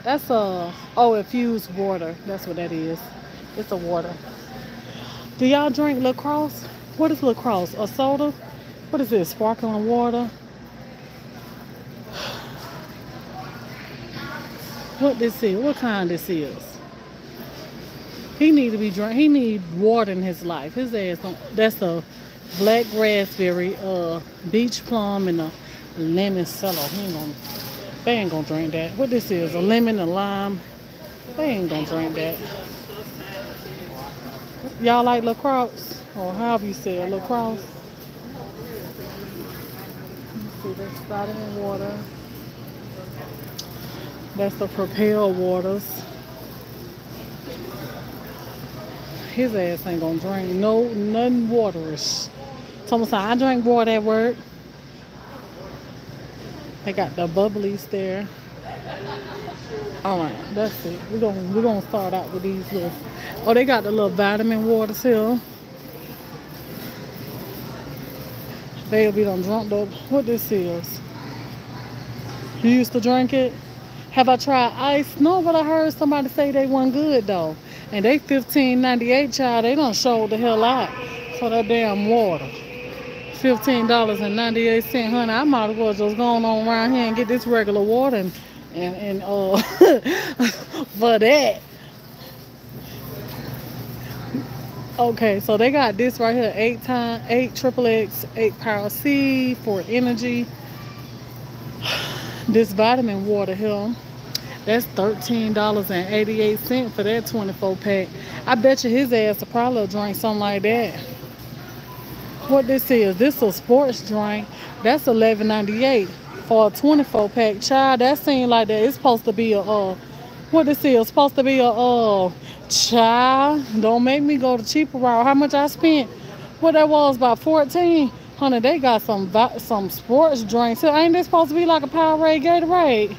That's a oh infused water. That's what that is. It's a water. Do y'all drink lacrosse? What is lacrosse? A soda? What is this? Sparkling water? What this is? What kind this is? He need to be drunk. He need water in his life. His ass don't. That's a black raspberry, uh, beach plum, and a limoncello. He ain't gonna. They ain't gonna drink that. What this is? A lemon, a lime. They ain't gonna drink that. Y'all like lacrosse? Or however you say it, lacrosse? see, that's water. That's the Propel waters. His ass ain't gonna drink no nothing waterish. Someone said I drink water at work. They got the bubblies there. All right, that's it. We're gonna we're gonna start out with these little. Oh, they got the little vitamin waters here. They'll be done drunk up. What this is? You used to drink it? Have I tried ice? No, but I heard somebody say they weren't good though. And they 15.98 child, they don't show the hell out for that damn water. $15.98, honey. I might as well just go on around here and get this regular water and and, and uh, *laughs* for that. Okay, so they got this right here, eight time, eight triple X, eight power C for energy. *sighs* This vitamin water here, that's $13.88 for that 24 pack. I bet you his ass will probably drink something like that. What this is, this is a sports drink. That's $11.98 for a 24 pack. Child, that seems like that. It's supposed to be a, uh, what this is, supposed to be a, uh, child. Don't make me go the cheaper route. How much I spent? What that was, about 14 Honey, they got some some sports drinks. So Ain't this supposed to be like a Powerade Gatorade?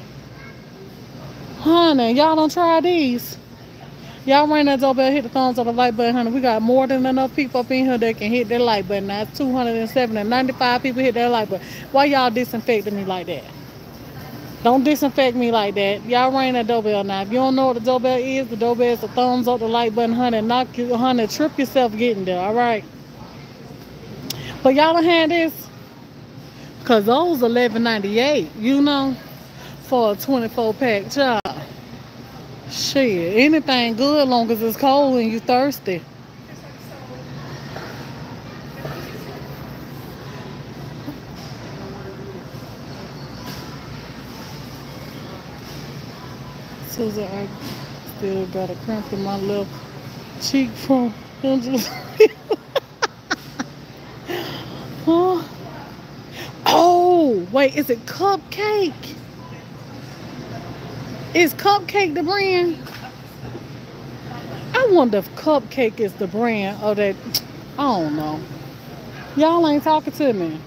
Honey, y'all don't try these. Y'all ring that doorbell, hit the thumbs up the like button, honey. We got more than enough people up in here that can hit that like button. That's 295 people hit that like button. Why y'all disinfecting me like that? Don't disinfect me like that. Y'all ring that doorbell now. If you don't know what the doorbell is, the doorbell is the thumbs up, the like button, honey. Knock you, honey, trip yourself getting there, all right? But y'all don't have this? Because those 11.98, you know, for a 24 pack job. Shit, anything good long as it's cold and you thirsty. Susan, I still got a cramp in my left cheek from just *laughs* huh? Oh, wait, is it cupcake? Is Cupcake the brand? I wonder if Cupcake is the brand of that. I don't know. Y'all ain't talking to me.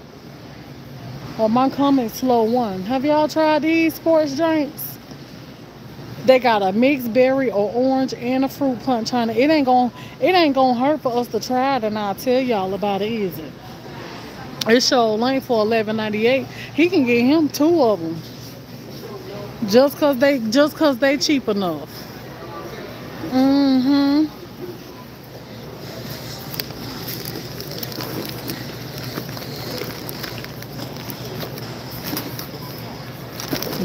Or my comment slow one. Have y'all tried these sports drinks? They got a mixed berry or orange and a fruit punch, honey. It ain't gonna it ain't gonna hurt for us to try it and I'll tell y'all about it, is it? It showed Lane for eleven ninety eight. He can get him two of them. Just cause they just cause they cheap enough. Mm-hmm.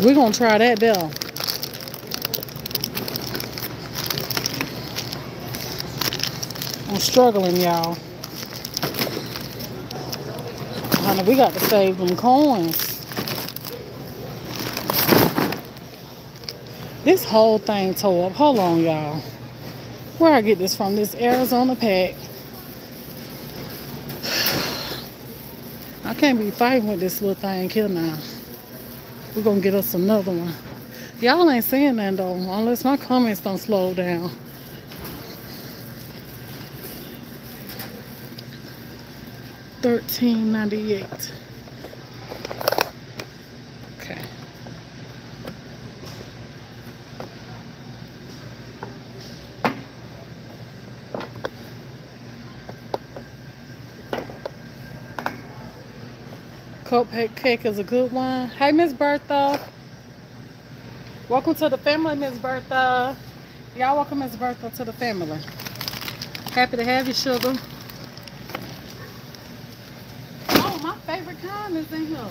We're gonna try that there. Struggling, y'all. Honey, we got to save them coins. This whole thing tore up. Hold on, y'all. Where I get this from? This Arizona pack. I can't be fighting with this little thing here now. We're gonna get us another one. Y'all ain't saying that though, unless my comments don't slow down. Thirteen ninety eight. Okay. Cupcake cake is a good one. Hey, Miss Bertha. Welcome to the family, Miss Bertha. Y'all welcome Miss Bertha to the family. Happy to have you, sugar. Oh, in here.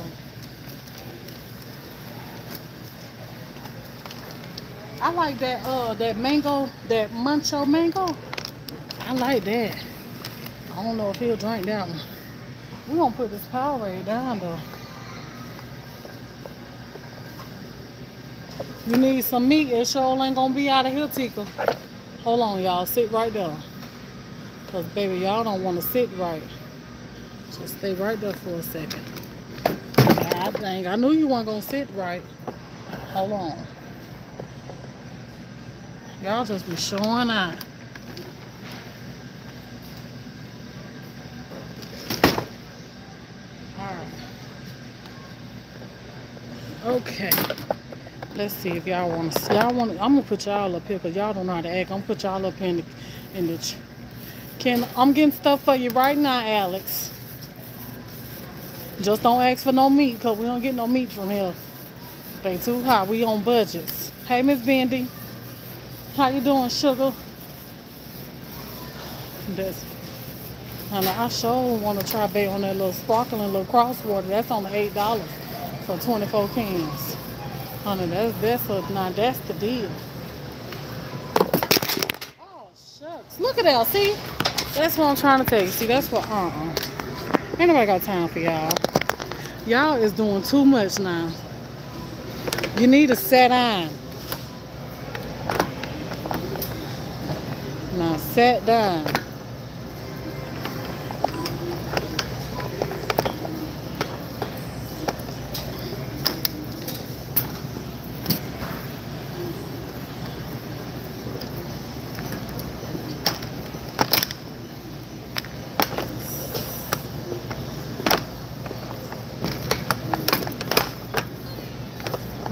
I like that uh that mango, that mancho mango. I like that. I don't know if he'll drink that one. We're gonna put this Powerade down though. You need some meat, it sure ain't gonna be out of here, Tika. Hold on, y'all. Sit right there. Cause baby, y'all don't wanna sit right. Just stay right there for a second. God dang, I knew you weren't gonna sit right. Hold on. Y'all just be showing out. Alright. Okay. Let's see if y'all want to. See. Y'all want. I'm gonna put y'all up here because y'all don't know how to act. I'm gonna put y'all up in the, in the. Can I'm getting stuff for you right now, Alex. Just don't ask for no meat because we don't get no meat from here. They too high. We on budgets. Hey, Miss Bendy. How you doing, sugar? That's. Honey, I sure want to try bait on that little sparkling little crosswater. That's only eight dollars for 24 cans. Honey, that's that's a now that's the deal. Oh shucks. Look at that. See? That's what I'm trying to tell you. See, that's what uh-uh. Ain't nobody got time for y'all. Y'all is doing too much now. You need to set down. Now sit down.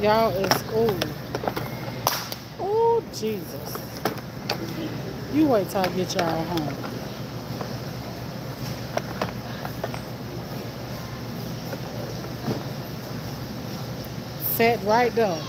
Y'all is oh oh Jesus. I get y'all home. Set right there.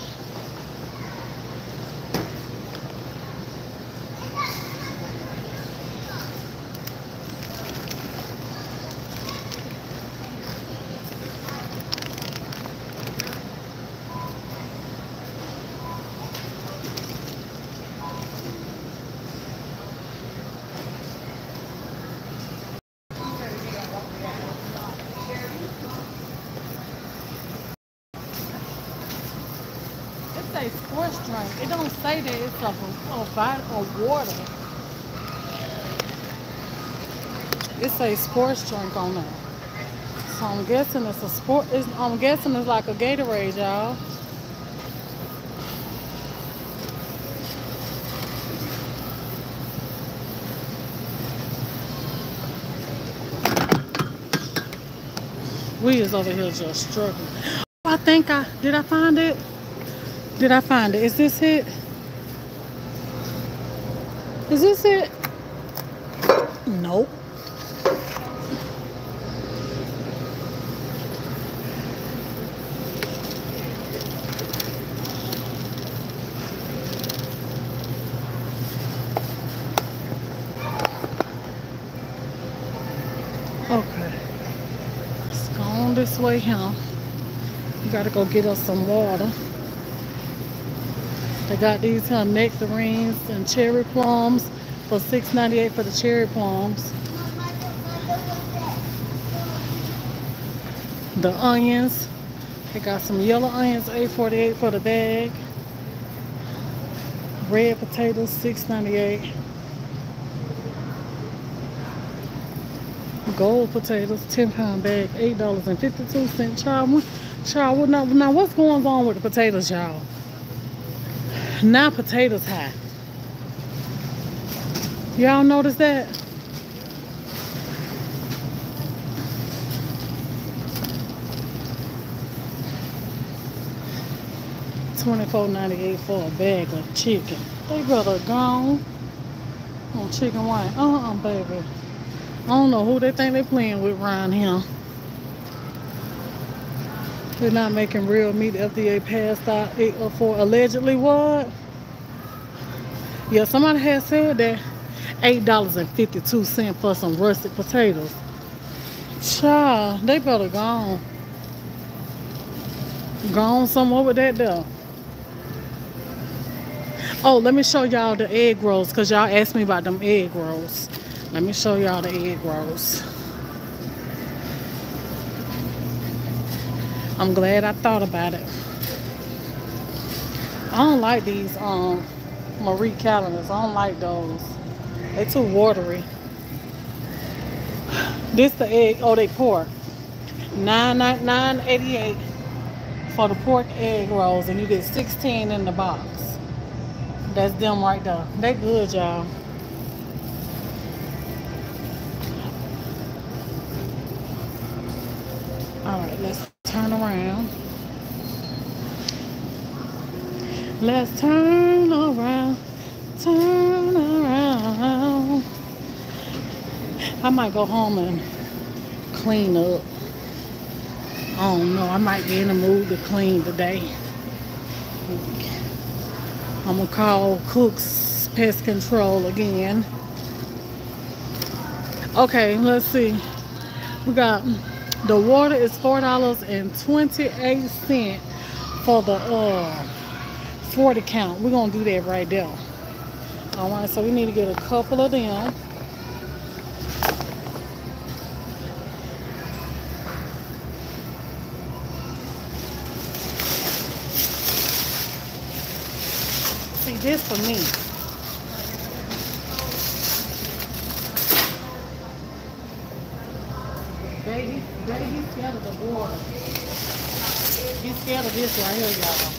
It say sports drink. It don't say that it's a, a, vit- a water. It say sports drink on there. So I'm guessing it's a sport. It's, I'm guessing it's like a Gatorade, y'all. We is over here just struggling. Oh, I think I did. I find it. Did I find it? Is this it? Is this it? Nope. Okay. Let's go on this way here. We gotta go get us some water. They got these here nectarines and cherry plums for $6.98 for the cherry plums. The onions. They got some yellow onions, $8.48 for the bag. Red potatoes, $6.98. Gold potatoes, 10 pound bag, $8.52. Child, child, now what's going on with the potatoes, y'all? Now potatoes high. Y'all notice that? Twenty-four ninety-eight for a bag of chicken. They better gone on chicken white. Uh-uh, baby. I don't know who they think they playing with around here. They're not making real meat. FDA passed out uh, 804. Allegedly what? Yeah, somebody had said that $8.52 for some russet potatoes. Child, they better gone. Gone somewhere with that though. Oh, let me show y'all the egg rolls because y'all asked me about them egg rolls. Let me show y'all the egg rolls. I'm glad I thought about it. I don't like these um Marie Callender's. I don't like those. They too watery. This the egg. Oh, they pork. Nine nine nine eighty eight for the pork egg rolls, and you get sixteen in the box. That's them right there. They good, y'all. All right, let's turn around. Let's turn around, turn around. I might go home and clean up. I don't know. I might be in the mood to clean today. I'm gonna call Cook's Pest Control again. Okay, let's see. We got the water is four dollars and twenty-eight cent for the uh 40 count. We're gonna do that right there. All right, so we need to get a couple of them. See this for me. Baby, baby, he's scared of the water. He's scared of this right here, y'all.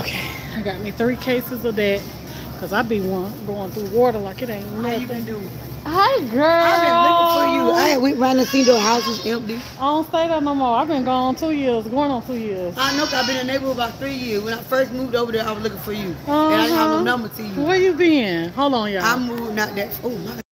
Okay, I got me three cases of that. Cause I be one going through water like it ain't How you been nothing. Doing? Hi girl. I've been looking for you. I went round and seen your house was empty. I don't stay there no more. I've been gone two years, going on two years. I know 'cause I've been in the neighborhood about three years. When I first moved over there, I was looking for you. And I didn't have no Uh-huh. number to you. Where you been? Hold on, y'all. I moved not that. Oh my.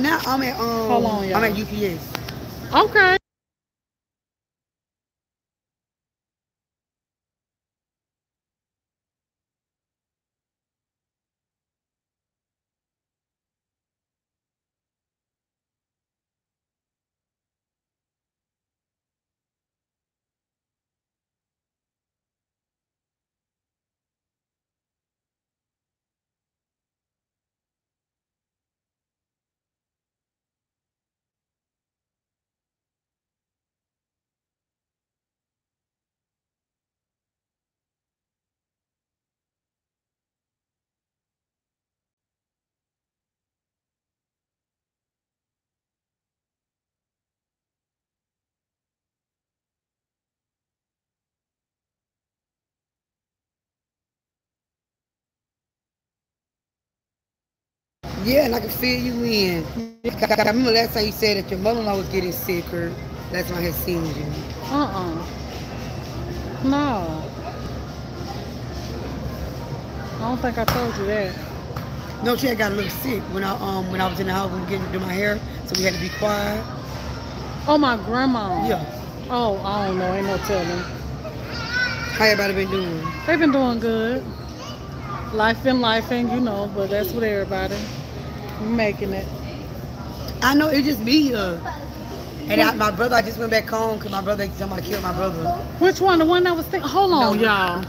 Now I'm at um. Hold on. I'm at UPS. okay. Yeah, and I can fill you in. I remember last time you said that your mother-in-law was getting sicker. That's when I had seen you. Uh-uh. No. I don't think I told you that. No, she had got a little sick when I um when I was in the house when getting to do my hair, so we had to be quiet. Oh, my grandma. Yeah. Oh, I don't know. Ain't no telling. How everybody been doing? They've been doing good. Life been life, and you know, but that's what everybody making it. I know it just me here. And I, my brother, I just went back home because my brother, somebody killed my brother. Which one? The one that was thinking? Hold on, No. y'all.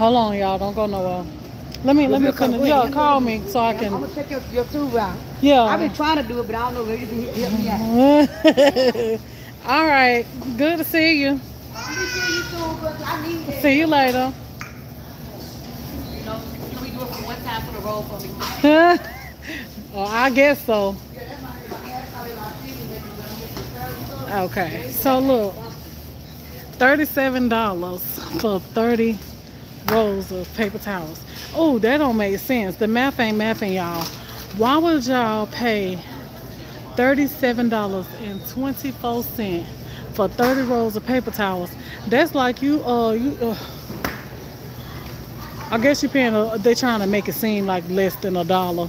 Hold on, y'all. Don't go nowhere. Let me let me Wait, finish. wait, Yo, wait. call me so I can. I'm gonna check your, your tube out. Yeah. I've been trying to do it, but I don't know if you can help me out. *laughs* All right. Good to see you. See you soon, but I need that. See you later. You know, can we do it for one time for the roll for me? oh, I guess so. Okay. So look, thirty-seven dollars for thirty rolls of paper towels. Oh, that don't make sense. The math ain't mathing, y'all. Why would y'all pay thirty-seven dollars and twenty-four cent for thirty rolls of paper towels? That's like you, uh, you. Uh, I guess you're paying. A, they're trying to make it seem like less than a dollar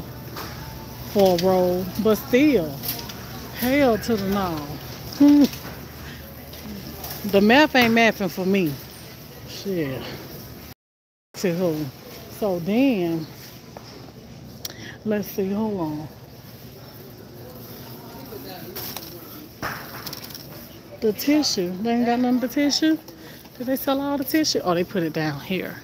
for a roll, but still, hell to the no. *laughs* the math ain't mathing for me. Shit. See who? So then, let's see. Hold on. The tissue. They ain't got none but tissue. Did they sell all the tissue? Oh, they put it down here.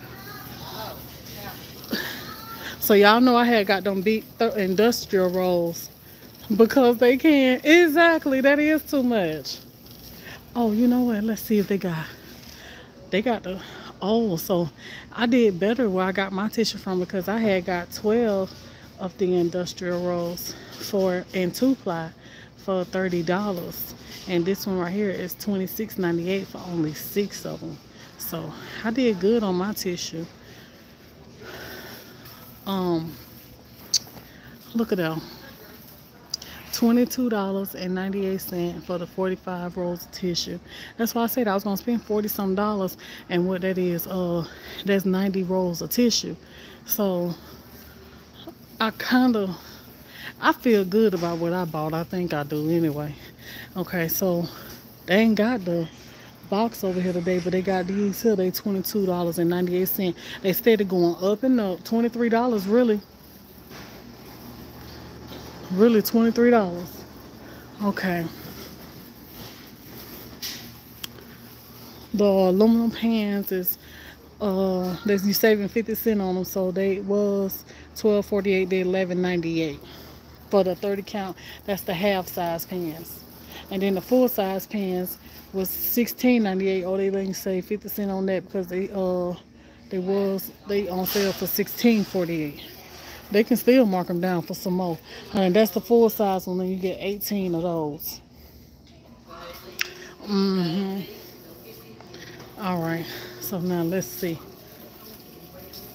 So y'all know I had got them big industrial rolls because they can. Exactly, that is too much. Oh, you know what? Let's see if they got. They got the. Oh, so I did better where I got my tissue from because I had got 12 of the industrial rolls for and two ply for thirty dollars, and this one right here is twenty six ninety eight for only six of them. So I did good on my tissue. Um, look at that. $22.98 for the 45 rolls of tissue. That's why I said I was gonna spend 40 some dollars and what that is, uh that's 90 rolls of tissue. So I kinda I feel good about what I bought. I think I do anyway. Okay, so they ain't got the box over here today, but they got these here. They $22.98. They steady going up and up. $23 really. Really $23. Okay. The aluminum pans is uh there's you saving 50 cent on them so they was 12.48 they 11.98 for the 30 count that's the half size pans and then the full size pans was 16.98 oh they didn't say 50 cent on that because they uh they was they on sale for 16.48 they can still mark them down for some more. And that's the full size one and you get 18 of those. Mm-hmm. All right so now let's see.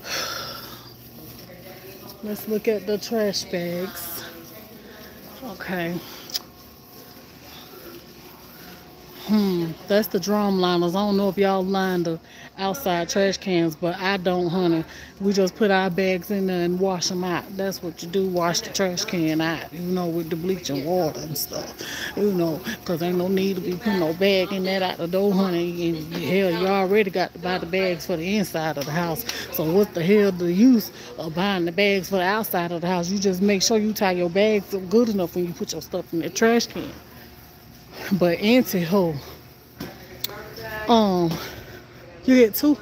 *sighs* Let's look at the trash bags. Okay. Hmm, that's the drum liners. I don't know if y'all line the outside trash cans, but I don't, honey. We just put our bags in there and wash them out. That's what you do, wash the trash can out, you know, with the bleaching water and stuff. You know, because ain't no need to be putting no bag in that out the door, honey. And hell, you already got to buy the bags for the inside of the house. So what the hell the use of buying the bags for the outside of the house? You just make sure you tie your bags up good enough when you put your stuff in the trash can. But Auntie Ho, um, you get two,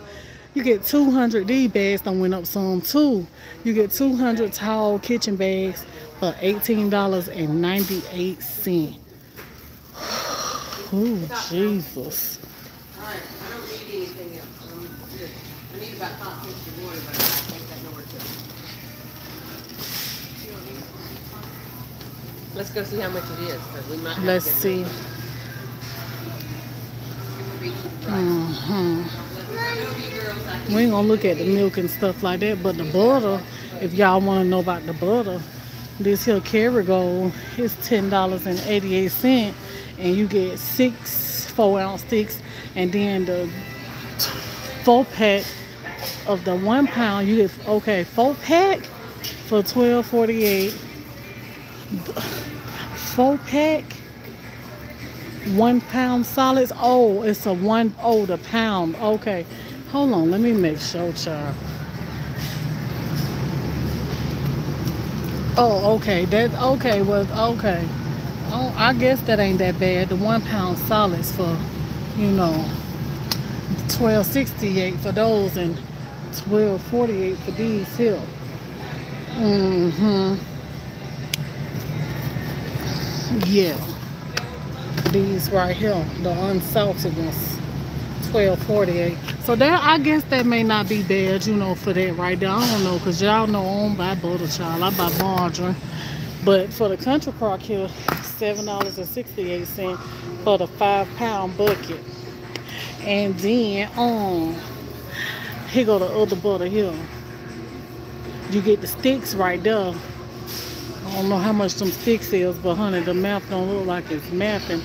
you get 200 D bags. Don't went up some too. You get 200 tall kitchen bags for $18.98. Oh Jesus. Alright, I don't need anything else. I'm good. I need about five fifty water, but I think that nowhere to. Let's go see how much it is, because we might. Let's see. it. We ain't gonna look at the milk and stuff like that, but the butter, if y'all wanna know about the butter, this here Kerrygold is ten dollars and you get six four ounce sticks, and then the four pack of the one pound, you get okay four pack for twelve forty eight. Four pack, one pound solids. Oh, it's a one oh the pound. Okay, hold on. Let me make sure. Oh, okay. That okay. Well, okay. Oh, I guess that ain't that bad. The one pound solids for, you know, twelve sixty eight for those and twelve forty eight for these here. Mm-hmm. Yeah. These right here, the unsalted ones. Twelve forty eight. So that I guess that may not be bad, you know, for that right there. I don't know, cause y'all know I don't buy butter child. I buy margarine. But for the country crock here, seven dollars and sixty eight cent for the five pound bucket. And then um here go the other butter here. You get the sticks right there. I don't know how much them sticks is, but honey, the map don't look like it's mapping.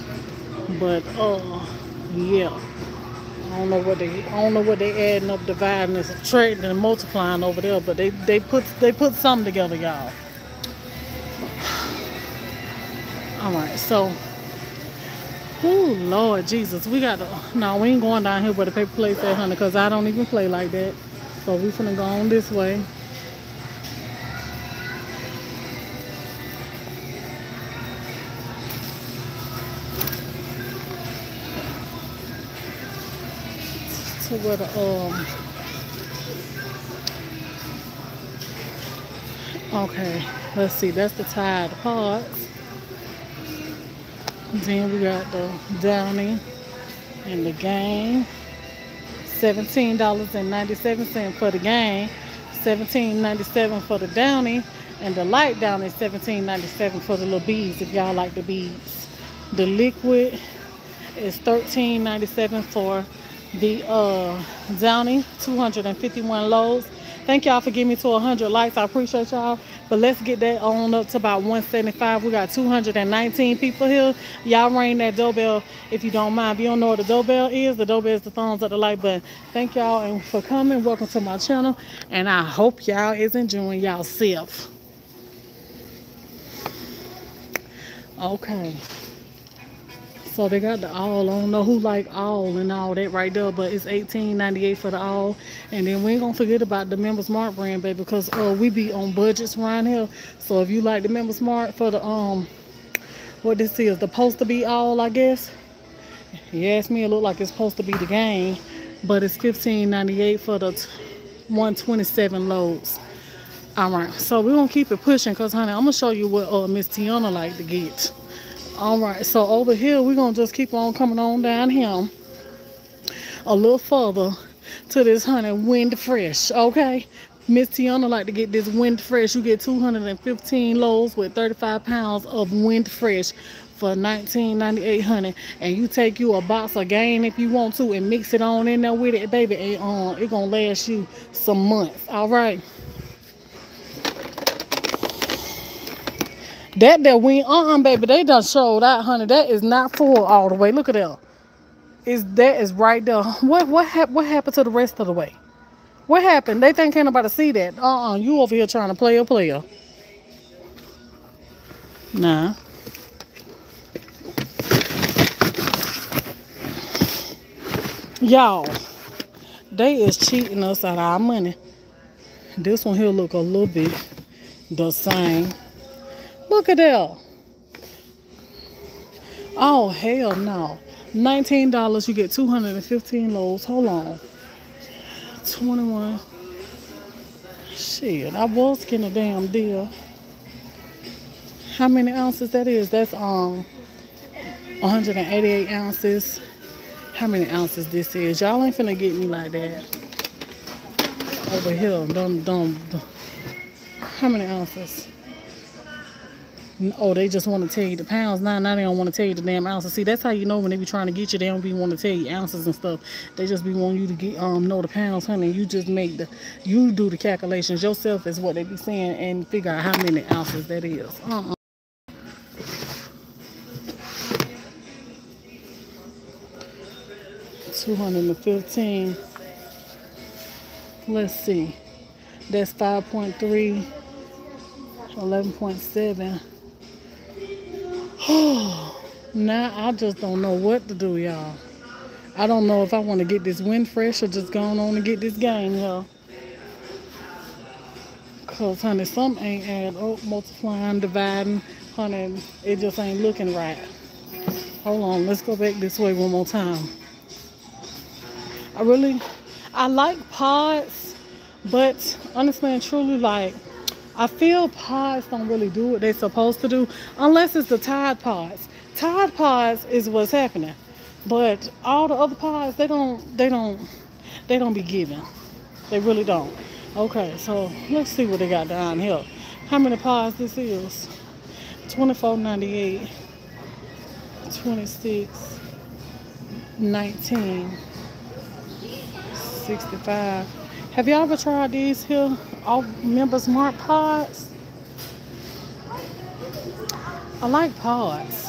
But uh yeah. I don't know what they I don't know what they adding up, dividing and subtracting and multiplying over there, but they, they put they put something together, y'all. *sighs* Alright, so Oh Lord Jesus, we got to no, we ain't going down here where the paper plates at, honey, because I don't even play like that. So we finna go on this way. The um Okay, let's see, that's the Tide Pods. Then we got the Downy and the Gain. $17.97 for the Gain. $17.97 for the Downy. And the light down is $17.97 for the little beads if y'all like the beads. The liquid is $13.97 for the uh, Downy. 251 loads. Thank y'all for giving me to 100 likes. I appreciate y'all. But let's get that on up to about 175. We got 219 people here. Y'all ring that doorbell if you don't mind. If you don't know what the doorbell is, the doorbell is the thumbs up the like button. Thank y'all and for coming. Welcome to my channel. And I hope y'all is enjoying y'all self. Okay. So they got the all. I don't know who like all and all that right there, but it's $18.98 for the all. And then we ain't gonna forget about the Members Mark brand, baby, because uh, we be on budgets around here. So if you like the Members Mark for the um, what this is, supposed to be all, I guess. You ask me, it look like it's supposed to be the Gain, but it's $15.98 for the 127 loads. All right, so we're gonna keep it pushing, cause honey, I'm gonna show you what uh, Miss Tiana like to get. All right, so over here, we're going to just keep on coming on down here a little further to this honey wind fresh, okay? Miss Tiana like to get this wind fresh. You get 215 loaves with 35 pounds of wind fresh for 19.98 honey and you take you a box of gain if you want to and mix it on in there with it baby and um it gonna last you some months all right That that went uh-uh, baby. They done showed out, honey. That is not full all the way. Look at that. Is that is right there. *laughs* What what hap what happened to the rest of the way? What happened? They think can't nobody see that. Uh-uh. You over here trying to play a player. Nah. Y'all, they is cheating us out of our money. This one here look a little bit the same. Look at that. Oh, hell no. $19, you get 215 loads. Hold on. 21. Shit, I was getting a damn deal. How many ounces that is? That's um 188 ounces. How many ounces this is? Y'all ain't finna get me like that. Over here, don't, don't. How many ounces? Oh, they just want to tell you the pounds. Now, now they don't want to tell you the damn ounces. See, that's how you know when they be trying to get you, they don't be want to tell you ounces and stuff. They just be wanting you to get um know the pounds, honey. You just make the, you do the calculations yourself is what they be saying and figure out how many ounces that is. Uh-uh. Two hundred and fifteen. Let's see. That's 5.3, 11.7. *sighs* now I just don't know what to do, y'all. I don't know if I want to get this wind fresh or just go on and get this Gain, y'all. Cause honey, some ain't add up, multiplying, dividing. Honey, it just ain't looking right. Hold on, let's go back this way one more time. I really, I like pods, but honestly and truly, like I feel pods don't really do what they're supposed to do unless it's the Tide Pods. Tide Pods is what's happening. But all the other pods, they don't, they don't, they don't be giving. They really don't. Okay, so let's see what they got down here. How many pods this is? 24.98, 26, 19, 65. Have y'all ever tried these here? All members mark pods? I like pods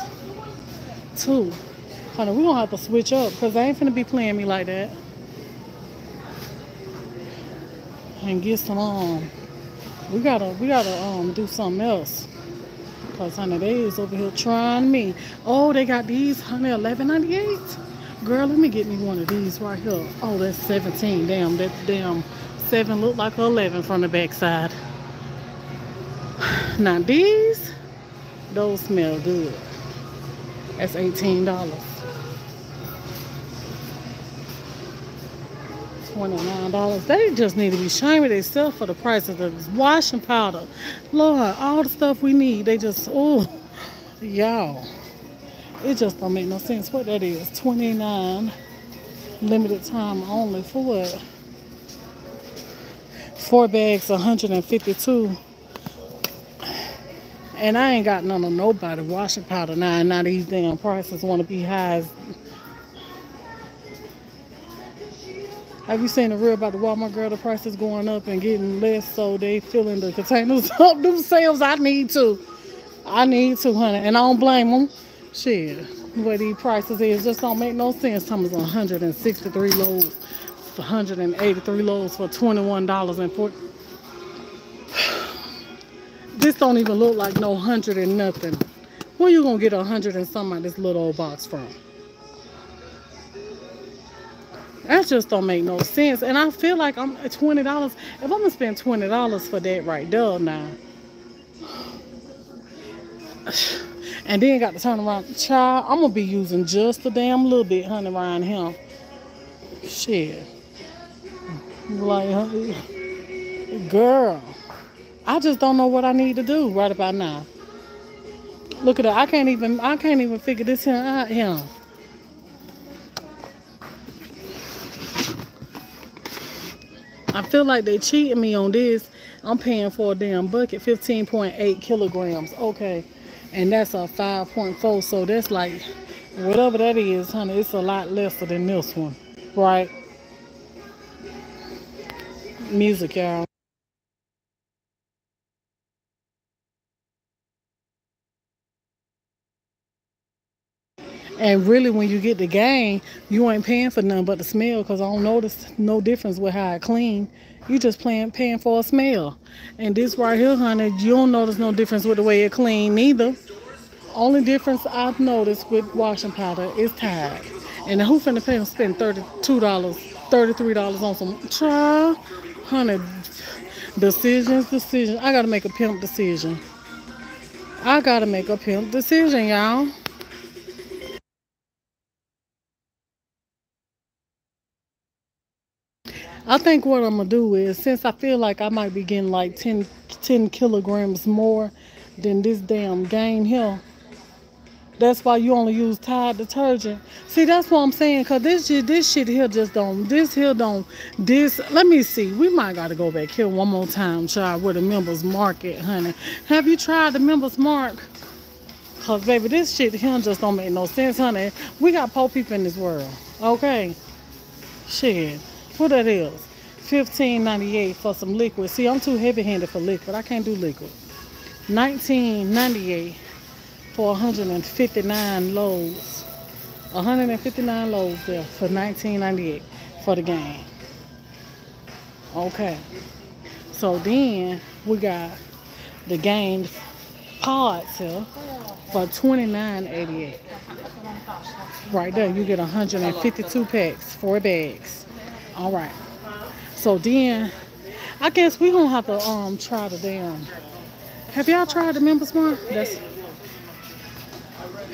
too. Honey, we're gonna have to switch up because they ain't finna be playing me like that. And get some um we gotta we gotta um do something else. Cause honey, they is over here trying me. Oh, they got these, honey, eleven ninety eight. Girl, let me get me one of these right here. Oh, that's 17. Damn, that damn 7 look like 11 from the backside. *sighs* Now these, those smell good. That's $18. $29. They just need to be shaming themselves for the price of the washing powder. Lord, all the stuff we need, they just, oh, y'all. It just don't make no sense what that is. 29 limited time only for what? Four bags, 152. And I ain't got none of nobody washing powder now. Now these damn prices want to be high. Have you seen the real about the Walmart girl? The prices going up and getting less, so they filling the containers *laughs* up themselves. I need to. I need to, honey. And I don't blame them. Shit, what these prices is just don't make no sense. Thomas 163 loads, 183 loads for $21 and 40. *sighs* This don't even look like no hundred and nothing. Where you gonna get a hundred and some of this little old box from? That just don't make no sense. And I feel like I'm at twenty dollars. If I'm gonna spend twenty dollars for that right there now. *sighs* *sighs* And then got to turn around. Child, I'm gonna be using just a damn little bit, honey, around him. Shit. Like, honey, girl, I just don't know what I need to do right about now. Look at that. I can't even. I can't even figure this here out here. I feel like they cheating me on this. I'm paying for a damn bucket, 15.8 kilograms. Okay, and that's a 5.4. So that's like whatever that is, honey. It's a lot lesser than this one, right? Music, y'all. And really, when you get the Gain, you ain't paying for nothing but the smell because I don't notice no difference with how it clean. You just paying, paying for a smell. And this right here, honey, you don't notice no difference with the way it clean neither. Only difference I've noticed with washing powder is Tide. And who finna pay them spend $32, $33 on some child? Honey, decisions, decisions. I gotta make a pimp decision. I gotta make a pimp decision, y'all. I think what I'm gonna do is since I feel like I might be getting like 10, 10 kilograms more than this damn Gain here. That's why you only use Tide detergent. See, that's what I'm saying. Cause this shit, this shit here just don't. This here don't. This. Let me see. We might gotta go back here one more time. Try where the members market, honey. Have you tried the members mark? Cause baby, this shit here just don't make no sense, honey. We got poor people in this world. Okay. Shit. What that is? Fifteen ninety eight for some liquid. See, I'm too heavy handed for liquid. I can't do liquid. Nineteen ninety eight for 159 loads. 159 loads there for 1998 for the Gain. Okay. So then we got the Gain pods here for 29.88. Right there, you get 152 packs, four bags. All right. So then, I guess we gonna have to um try the damn. Have y'all tried the Members Mark? That's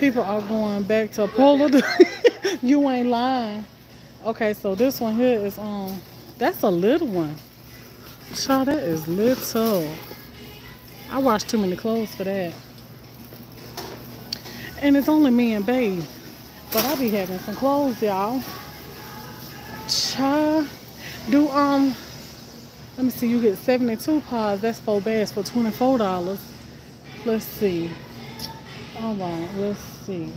people are going back to Polar. *laughs* you ain't lying. Okay, so this one here is um that's a little one. Child, that is little. I wash too many clothes for that. And it's only me and babe. But I be having some clothes, y'all. Do um let me see, you get 72 pods. That's four bags for $24. Let's see. All right, let's see.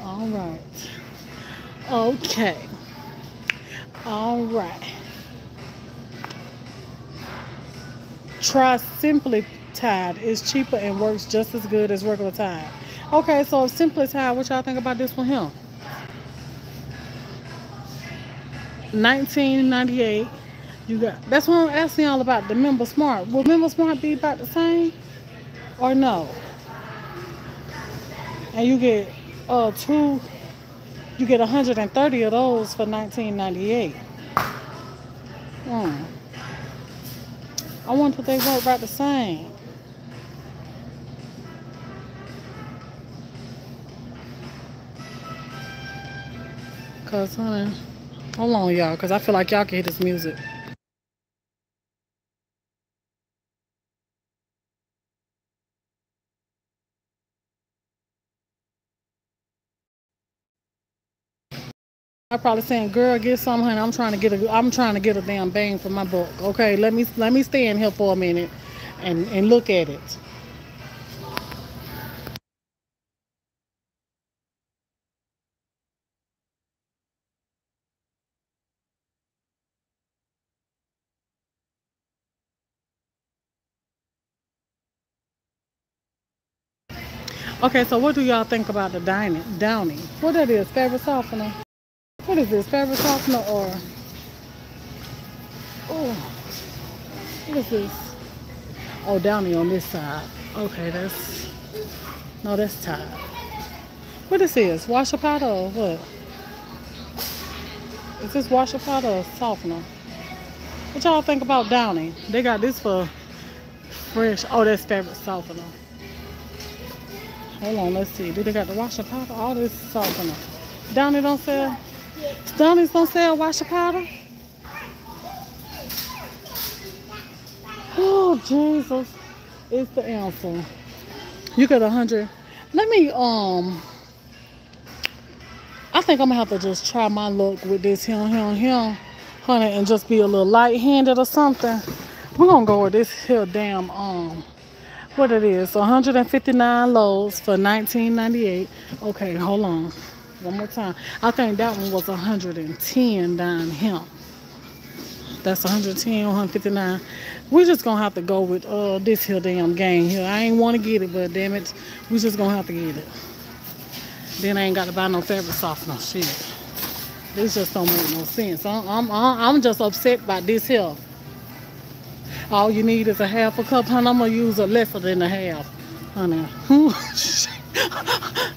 All right. Okay. All right. Try Simply Tide. It's cheaper and works just as good as regular Tide. Okay, so Simply Tide, what y'all think about this one here? 1998. You got that's what I'm asking y'all about the Members Mark. Will Members Mark be about the same? Or no? And you get uh two you get 130 of those for 1998. Hmm. I wonder if they work about the same. Cause honey, hold on y'all, cause I feel like y'all can hear this music. I probably saying, "Girl, get some, honey. I'm trying to get a, I'm trying to get a damn bang for my buck. Okay, let me let me stand here for a minute, and and look at it. Okay, so what do y'all think about the dining, Downy? What that is, fabric softener? What is this, fabric softener or? Oh, what is this? Oh, Downy on this side. Okay, that's No, that's Tide. What this is? Washer powder or what? Is this washer powder or softener? What y'all think about Downy? They got this for fresh. Oh, that's fabric softener. Hold on, let's see. Do they got the washer powder? All this softener. Downy don't sell? Downy's don't sell washer powder? Oh, Jesus. It's the answer. You got a hundred. Let me, um, I think I'm gonna have to just try my luck with this here, here, here, honey, and just be a little light-handed or something. We're gonna go with this here damn, um, what it is, 159 loads for 1998. Okay, hold on. One more time. I think that one was 110 down here. That's 110, 159. We're just gonna have to go with uh this here damn Gain here. I ain't wanna get it, but damn it, we just gonna have to get it. Then I ain't got to buy no fabric softener. Shit. This just don't make no sense. I'm, I'm, I'm just upset by this here. All you need is a half a cup, honey. I'm gonna use a lesser than a half, honey. *laughs*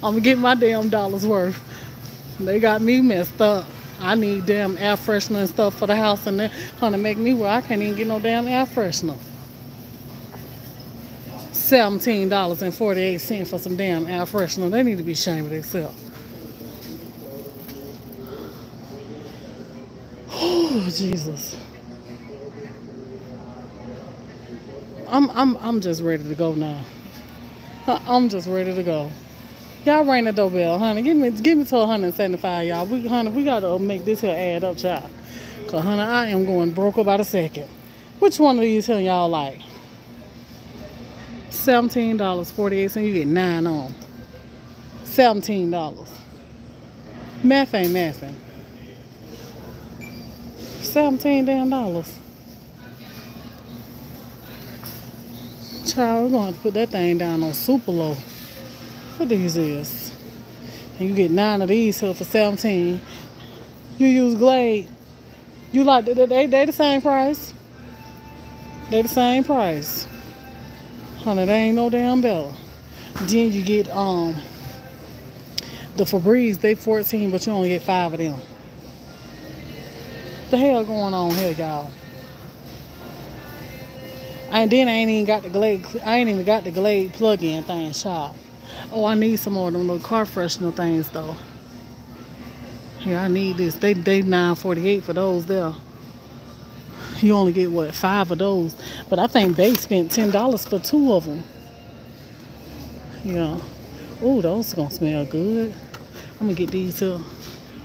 I'm gonna get my damn dollars worth. They got me messed up. I need damn air freshener and stuff for the house and they're gonna make me where I can't even get no damn air freshener. $17.48 for some damn air freshener. They need to be ashamed of themselves. *gasps* Oh, Jesus. I'm I'm I'm just ready to go now. I'm just ready to go. Y'all ring the doorbell, honey. Give me give me to 175, y'all. We honey, we gotta make this here add up, child. Cause honey, I am going broke about a second. Which one of these here y'all like? $17.48, you get nine on. $17. Math ain't mathing. 17 damn dollars. Child, we're going to put that thing down on super low. What these is? And you get nine of these here for 17. You use Glade. You like, they, they, the same price. They the same price. Honey, they ain't no damn better. Then you get um the Febreze, they 14, but you only get five of them. The hell going on here, y'all? And then I ain't even got the Glade, I ain't even got the Glade plug-in thing shop. Oh, I need some more of them little car freshener things though. Yeah, I need this. They they 9.48 for those there. You only get what five of those, but I think they spent ten dollars for two of them. Yeah. Oh, those are gonna smell good. I'm gonna get these too.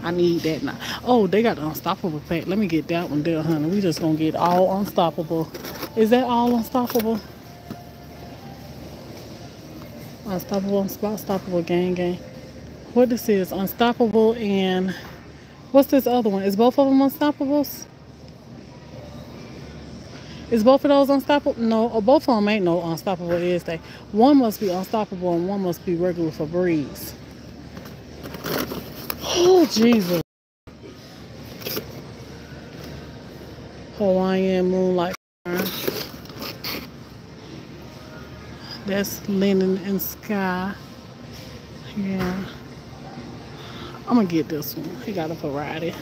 I need that now. Oh, they got the unstoppable pack. Let me get that one there, honey. We just gonna get all unstoppable. Is that all unstoppable? Unstoppable, unstoppable gang gang. What this is, unstoppable and what's this other one? Is both of them unstoppables? Is both of those unstoppable? No, or both of them ain't no unstoppable, is they? One must be unstoppable and one must be regular Febreze. Oh, Jesus. Hawaiian moonlight. That's linen and sky. Yeah. I'm gonna get this one. He got a variety.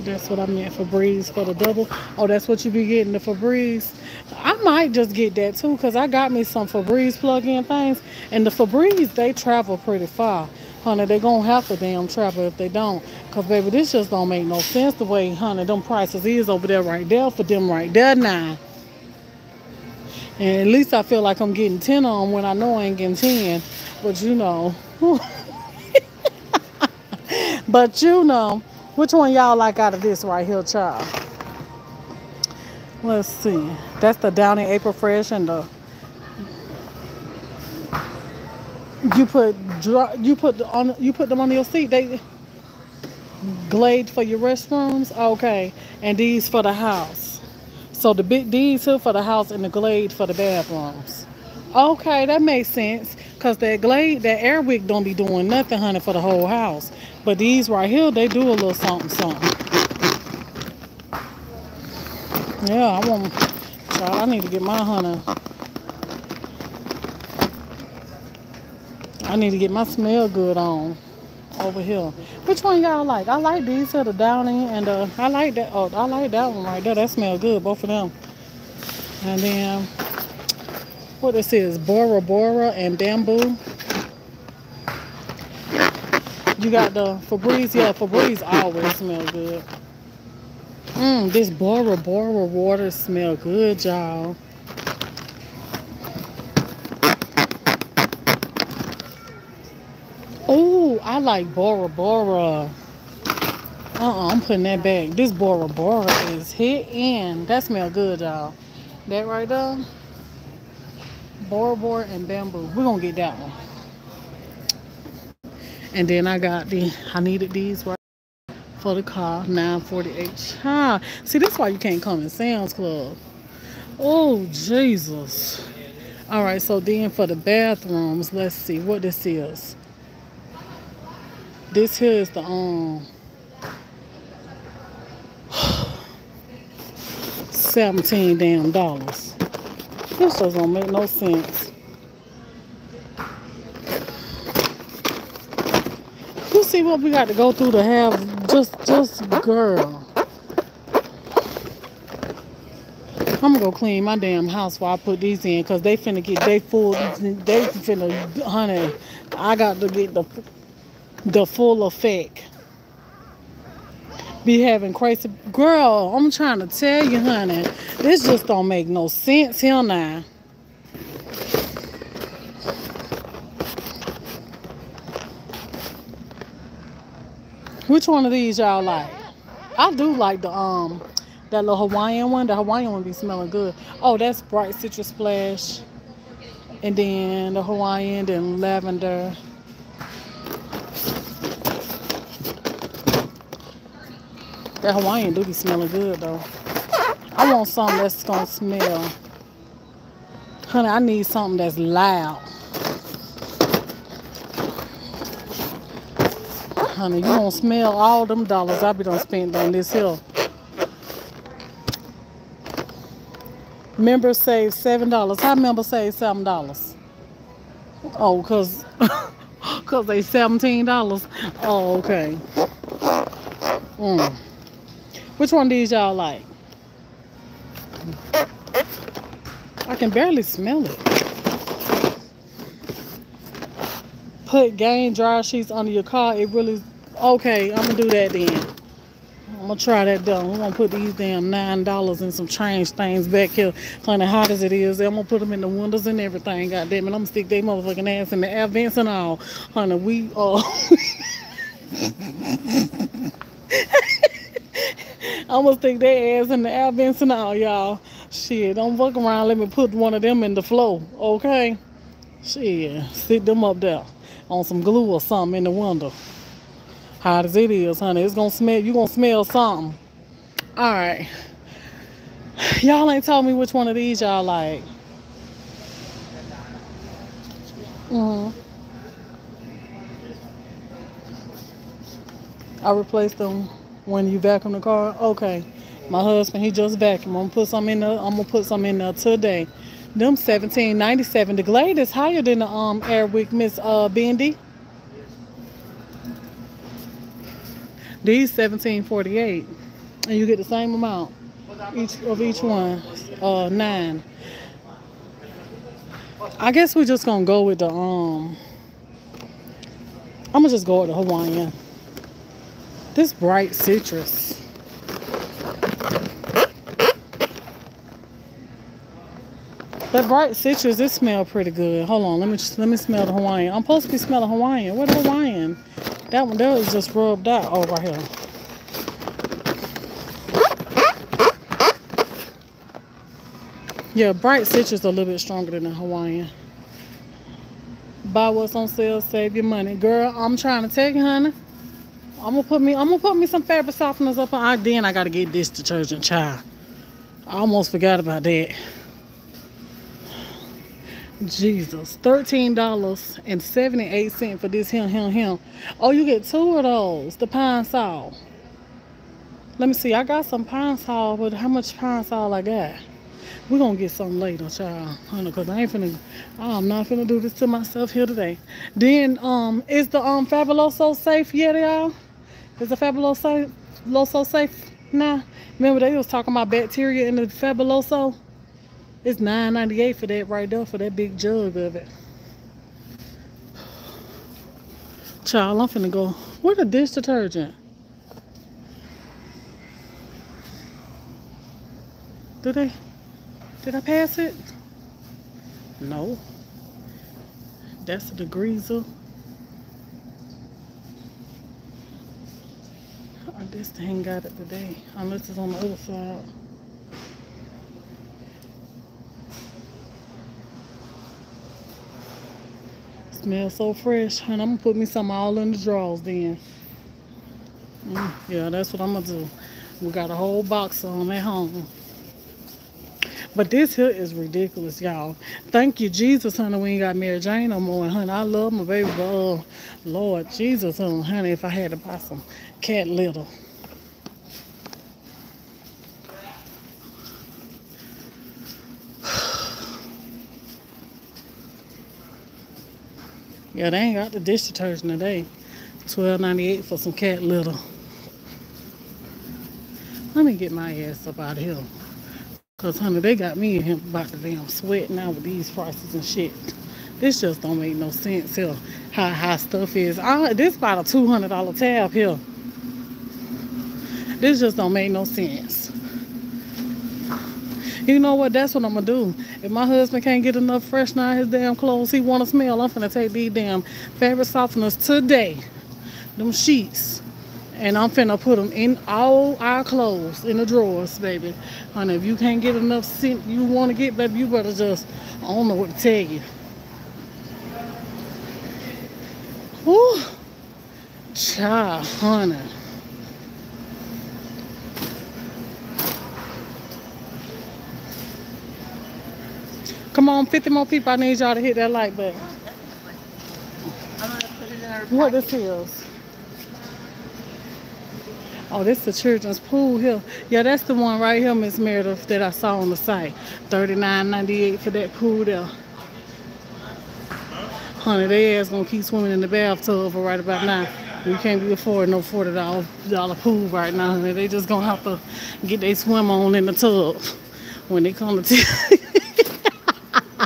That's what I meant for Febreze for the double. Oh, that's what you be getting, the Febreze. I might just get that too, because I got me some Febreze plug-in things. And the Febreze, they travel pretty far. Honey, they gonna have to damn travel if they don't. Cause baby, this just don't make no sense the way, honey, them prices is over there right there for them right there now. And at least I feel like I'm getting 10 on when I know I ain't getting 10. But you know. *laughs* but you know, which one y'all like out of this right here, child? Let's see. That's the Downy April Fresh and the you put you put on you put them on your seat. They Glade for your restrooms, okay, and these for the house. So the big these here for the house and the Glade for the bathrooms. Okay, that makes sense. Cause that Glade, that Airwick don't be doing nothing, honey, for the whole house. But these right here, they do a little something, something. Yeah, I want. I need to get my honey. I need to get my smell good on over here. Which one y'all like? I like these here, the Downy and uh, I like that. Oh, I like that one right there. That smell good, both of them. And then what this is, Bora Bora and Bamboo. You got the Febreze. Yeah, Febreze always smell good. Mmm, this Bora Bora water smell good, y'all. Oh, I like Bora Bora. Uh-uh, I'm putting that back. This Bora Bora is hitting. That smell good, y'all. That right there. Bora Bora and Bamboo. We're going to get that one. And then I got the, I needed these right for the car, 948. Huh. See, that's why you can't come in Sam's Club. Oh, Jesus. All right, so then for the bathrooms, let's see what this is. This here is the um 17 damn dollars. This don't make no sense. You see what we got to go through to have just just girl. I'm gonna go clean my damn house while I put these in because they finna get they full they finna honey I got to get the the full effect. Be having crazy girl. I'm trying to tell you, honey. This just don't make no sense here now. Which one of these y'all like? I do like the um that little Hawaiian one. The Hawaiian one be smelling good. Oh, that's bright citrus splash. And then the Hawaiian, then lavender. That Hawaiian do be smelling good though. I want something that's gonna smell. Honey, I need something that's loud. Honey, you don't smell all them dollars I be done spent on this hill. Members save seven dollars. How members save seven dollars? Oh, cause *laughs* cause they seventeen dollars. Oh, okay. Mm. Which one of these y'all like? I can barely smell it. Put Gain dry sheets under your car. It really, okay, I'm gonna do that then. I'm gonna try that done. I'm gonna put these damn nine dollars and some change things back here. Honey, hot as it is, I'm gonna put them in the windows and everything. God damn it, I'm gonna stick their motherfucking ass in the air vents and all. Honey, we uh *laughs* *laughs* I'm gonna stick their ass in the air vents and all, y'all. Shit, don't fuck around. Let me put one of them in the floor, okay? Shit, sit them up there on some glue or something in the window. Hot as it is, honey, it's gonna smell. You gonna smell something. All right. Y'all ain't told me which one of these y'all like. Mm hmm I replaced them when you vacuum the car. Okay. My husband, he just vacuumed. I'm gonna put some in there. I'm gonna put some in there today. Them 1797. The Glade is higher than the um Airwick Miss uh Bendy. These 1748. And you get the same amount each of each one. Uh nine. I guess we're just gonna go with the um I'm gonna just go with the Hawaiian. This bright citrus. That bright citrus, it smell pretty good. Hold on, let me just, let me smell the Hawaiian. I'm supposed to be smelling Hawaiian. What Hawaiian? That one there is just rubbed out. Oh, right here. Yeah, bright citrus is a little bit stronger than the Hawaiian. Buy what's on sale, save your money. Girl, I'm trying to take you, honey. I'm gonna put me I'm gonna put me some fabric softeners up on I then I gotta get this detergent child. I almost forgot about that. Jesus. $13.78 for this him him him. Oh, you get two of those. The Pine-Sol. Let me see. I got some Pine-Sol, but how much Pine-Sol I got? We're gonna get something later, child. Honey, cause I ain't finna I'm not finna do this to myself here today. Then um is the um Fabuloso safe yet, y'all? Is the Fabuloso Loso safe now? Remember they was talking about bacteria in the Fabuloso? It's $9.98 for that right there for that big jug of it. Child, I'm finna go. Where the dish detergent? Did I? Did I pass it? No. That's the degreaser. This thing got it today. Unless it's on the other side. Smells so fresh. And I'm gonna put me some all in the drawers then. Mm, yeah, that's what I'm gonna do. We got a whole box of them at home. But this here is ridiculous, y'all. Thank you, Jesus, honey, we ain't got Mary Jane no more. And, honey, I love my baby, but, uh, Lord Jesus, honey, if I had to buy some cat litter. Yeah, they ain't got the dish detergent today. Twelve ninety eight for some cat litter. Let me get my ass up out of here. Cause honey, they got me in here about the damn sweat now with these prices and shit. This just don't make no sense here. How high stuff is. I, this about a two hundred dollar tab here. This just don't make no sense. You know what? That's what I'm gonna do. If my husband can't get enough freshener on his damn clothes, he wanna smell. I'm finna take these damn fabric softeners today. Them sheets. And I'm finna put them in all our clothes in the drawers, baby. Honey, if you can't get enough scent you wanna get, baby, you better just I don't know what to tell you. Whew. Child, honey. Come on, 50 more people. I need y'all to hit that like button. What this is? Oh, this is the children's pool here. Yeah, that's the one right here, Miss Meredith, that I saw on the site. $39.98 for that pool there. Honey, they ass gonna keep swimming in the bathtub for right about now. We can't be affording no forty dollar pool right now, honey. They just gonna have to get their swim on in the tub when they come to *laughs*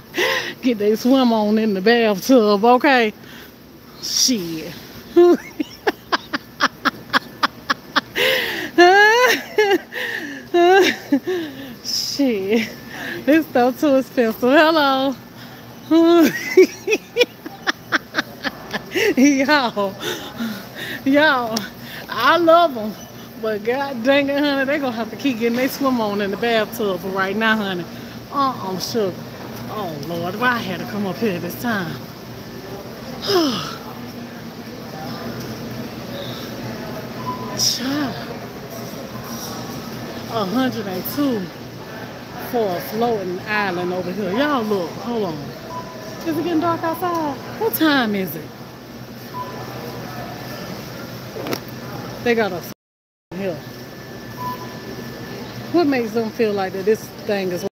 *laughs* get their swim on in the bathtub, okay? Shit. *laughs* Shit. This stuff too expensive. Hello. *laughs* y'all, y'all, I love them, but god dang it, honey, they gonna have to keep getting their swim on in the bathtub for right now, honey. Uh, I'm sure. Oh Lord, why I had to come up here this time? *sighs* Child. 102 for a floating island over here. Y'all look, hold on. Is it getting dark outside? What time is it? They got us here. What makes them feel like that this thing is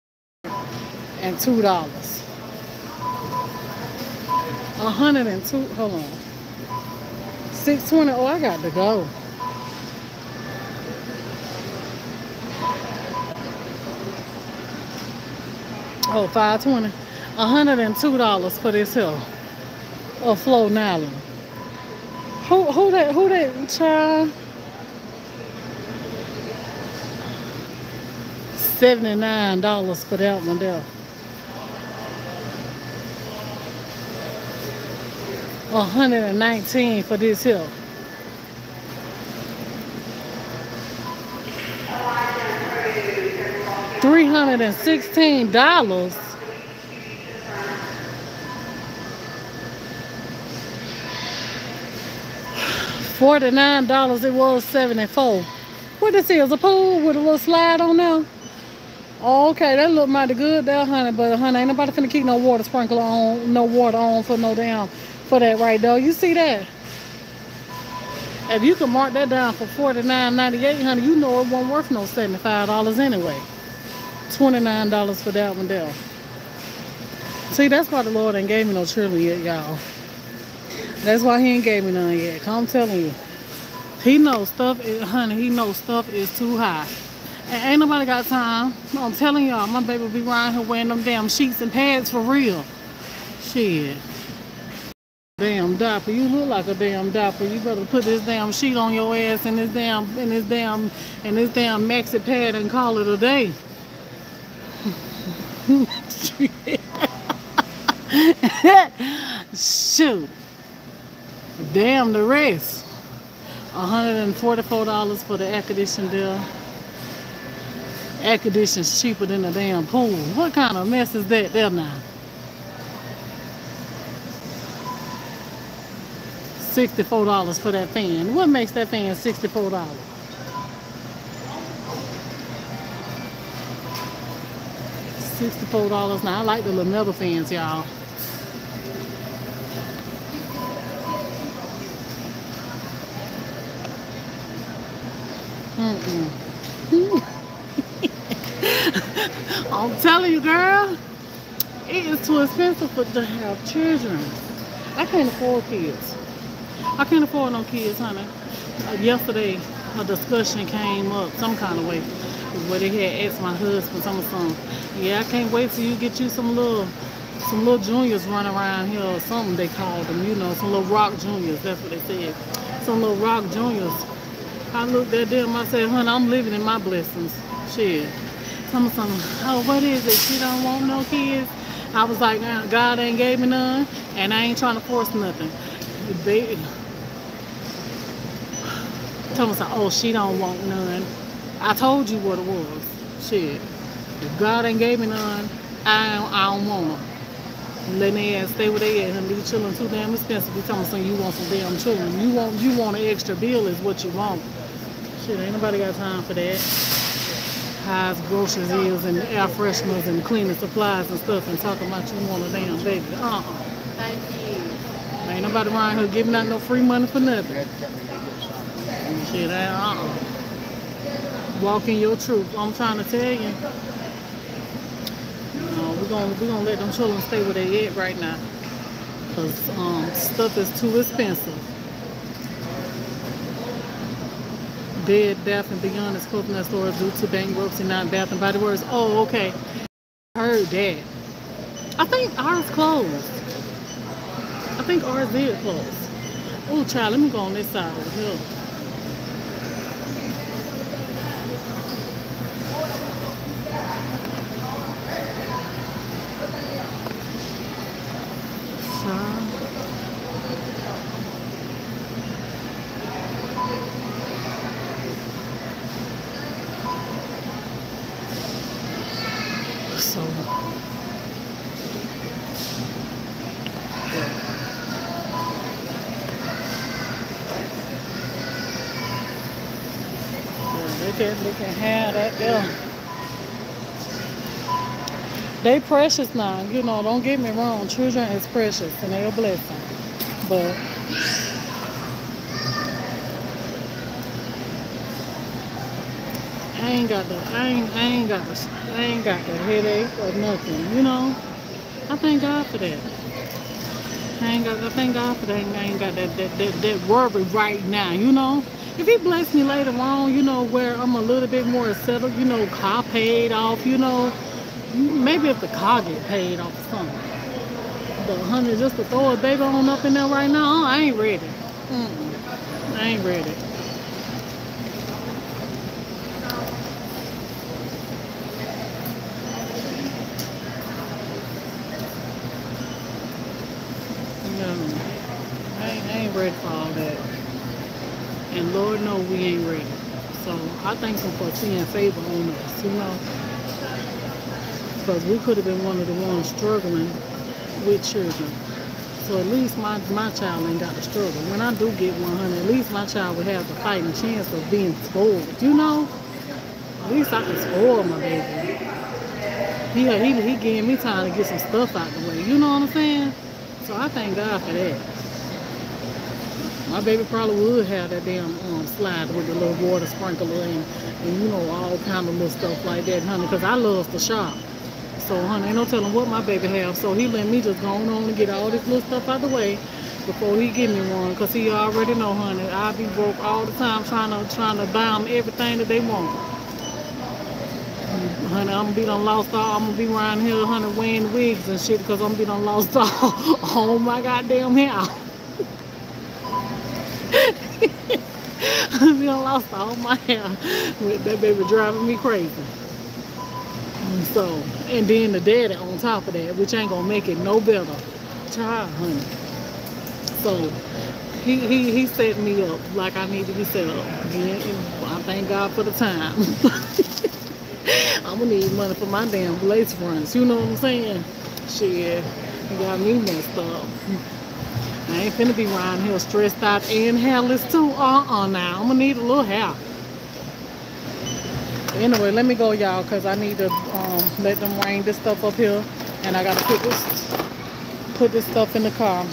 and two dollars? A hundred and two. Hold on. Six twenty. Oh, I got to go. Oh, 520. $102 for this hill. Of floating island. Who who that who that child? $79 for that one there. 119 for this hill. Three hundred and sixteen dollars. Forty-nine dollars. It was seventy-four. What this is? A pool with a little slide on there. Oh, okay, that look mighty good there, honey. But honey, ain't nobody finna keep no water sprinkler on, no water on for no damn for that right there. You see that? If you can mark that down for $49.98, honey, you know it wasn't worth no $75 anyway. $29 for that one there. See, that's why the Lord ain't gave me no children yet, y'all. That's why he ain't gave me none yet. I'm telling you. He knows stuff, is, honey, he knows stuff is too high. And ain't nobody got time. I'm telling y'all, my baby be around here wearing them damn sheets and pads for real. Shit. Damn diaper. You look like a damn diaper. You better put this damn sheet on your ass and this damn and this damn and this damn maxi pad and call it a day. *laughs* Shoot. Damn the rest. $144 for the air condition there. Air condition's cheaper than a damn pool. What kind of mess is that there now? $64 for that fan. What makes that fan $64? $64 now. I like the little metal fans, y'all. Mm-mm. *laughs* I'm telling you, girl, it is too expensive for, to have children. I can't afford kids. I can't afford no kids, honey. Yesterday, a discussion came up some kind of way where they had asked my husband some some. Yeah, I can't wait till you get you some little some little juniors running around here or something they called them, you know, some little rock juniors, that's what they said. Some little rock juniors. I looked at them, I said, honey, I'm living in my blessings. Shit. Some of some, oh, what is it? She don't want no kids? I was like, "Nah, God ain't gave me none, and I ain't trying to force nothing. They, tell me, oh, she don't want none. I told you what it was. Shit. If God ain't gave me none, I don't, I don't want them. Letting their ass stay where they at and these children too damn expensive. You telling me you want some damn children. You want you want an extra bill is what you want. Shit, ain't nobody got time for that. Highs groceries is and air fresheners and cleaning supplies and stuff and talking about you want a damn baby. Uh-uh. Ain't nobody around here giving out no free money for nothing. Shit, I, uh-uh. Walk in your truth. I'm trying to tell you. Uh, we're gonna we're gonna let them children stay where they at right now. Cause um, stuff is too expensive. Bed, Bath and Beyond is closing their stores due to bankruptcy, not Bath and Body Works. Oh, okay. Heard that. I think ours closed. I think ours did close. Oh, child, let me go on this side over here. Can, have that there. They precious now, you know, don't get me wrong. Children is precious and they're a blessing. But I ain't got the I ain't I ain't got the I ain't got the headache or nothing, you know. I thank God for that. I ain't got I thank God for that. I ain't got that that, that, that worry right now, you know. If he bless me later on, you know, where I'm a little bit more settled, you know, car paid off, you know, maybe if the car get paid off or something. But honey, just to throw a baby on up in there right now, I ain't ready. Mm-mm. I ain't ready. No, I ain't, I ain't ready for all that. And Lord know we ain't ready. So I thank him for seeing favor on us, you know. Because we could have been one of the ones struggling with children. So at least my, my child ain't got to struggle. When I do get 100, at least my child would have the fighting chance of being spoiled, you know? At least I can spoil my baby. He, he, he gave me time to get some stuff out the way, you know what I'm saying? So I thank God for that. My baby probably would have that damn um, slide with the little water sprinkler and, and you know all kind of little stuff like that, honey. Cause I love to shop. So, honey, ain't no telling what my baby have. So he let me just go on and get all this little stuff out the way before he give me one. Cause he already know, honey, I be broke all the time trying to trying to buy them everything that they want. Honey, I'm gonna be done lost all. I'm gonna be around here, honey, wearing wigs and shit because I'm gonna be done lost *laughs* all, all my goddamn hair. *laughs* I lost all my hair with that baby driving me crazy. And So, and then the daddy on top of that, which ain't gonna make it no better. Child, honey. So, he, he, he set me up like I need to be set up. And I thank God for the time. *laughs* I'm gonna need money for my damn lace fronts. You know what I'm saying? Shit, got me messed up. I ain't finna be around here stressed out and hairless too. Uh-uh now. I'm gonna need a little hair. Anyway, let me go, y'all, because I need to um, let them rain this stuff up here. And I gotta put this put this stuff in the car.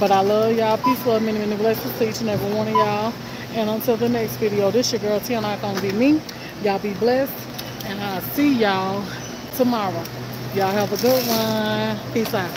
But I love y'all. Peace, love, many, many blessings to each and every one of y'all. And until the next video, this your girl Tia gonna be me. Y'all be blessed. And I'll see y'all tomorrow. Y'all have a good one. Peace out.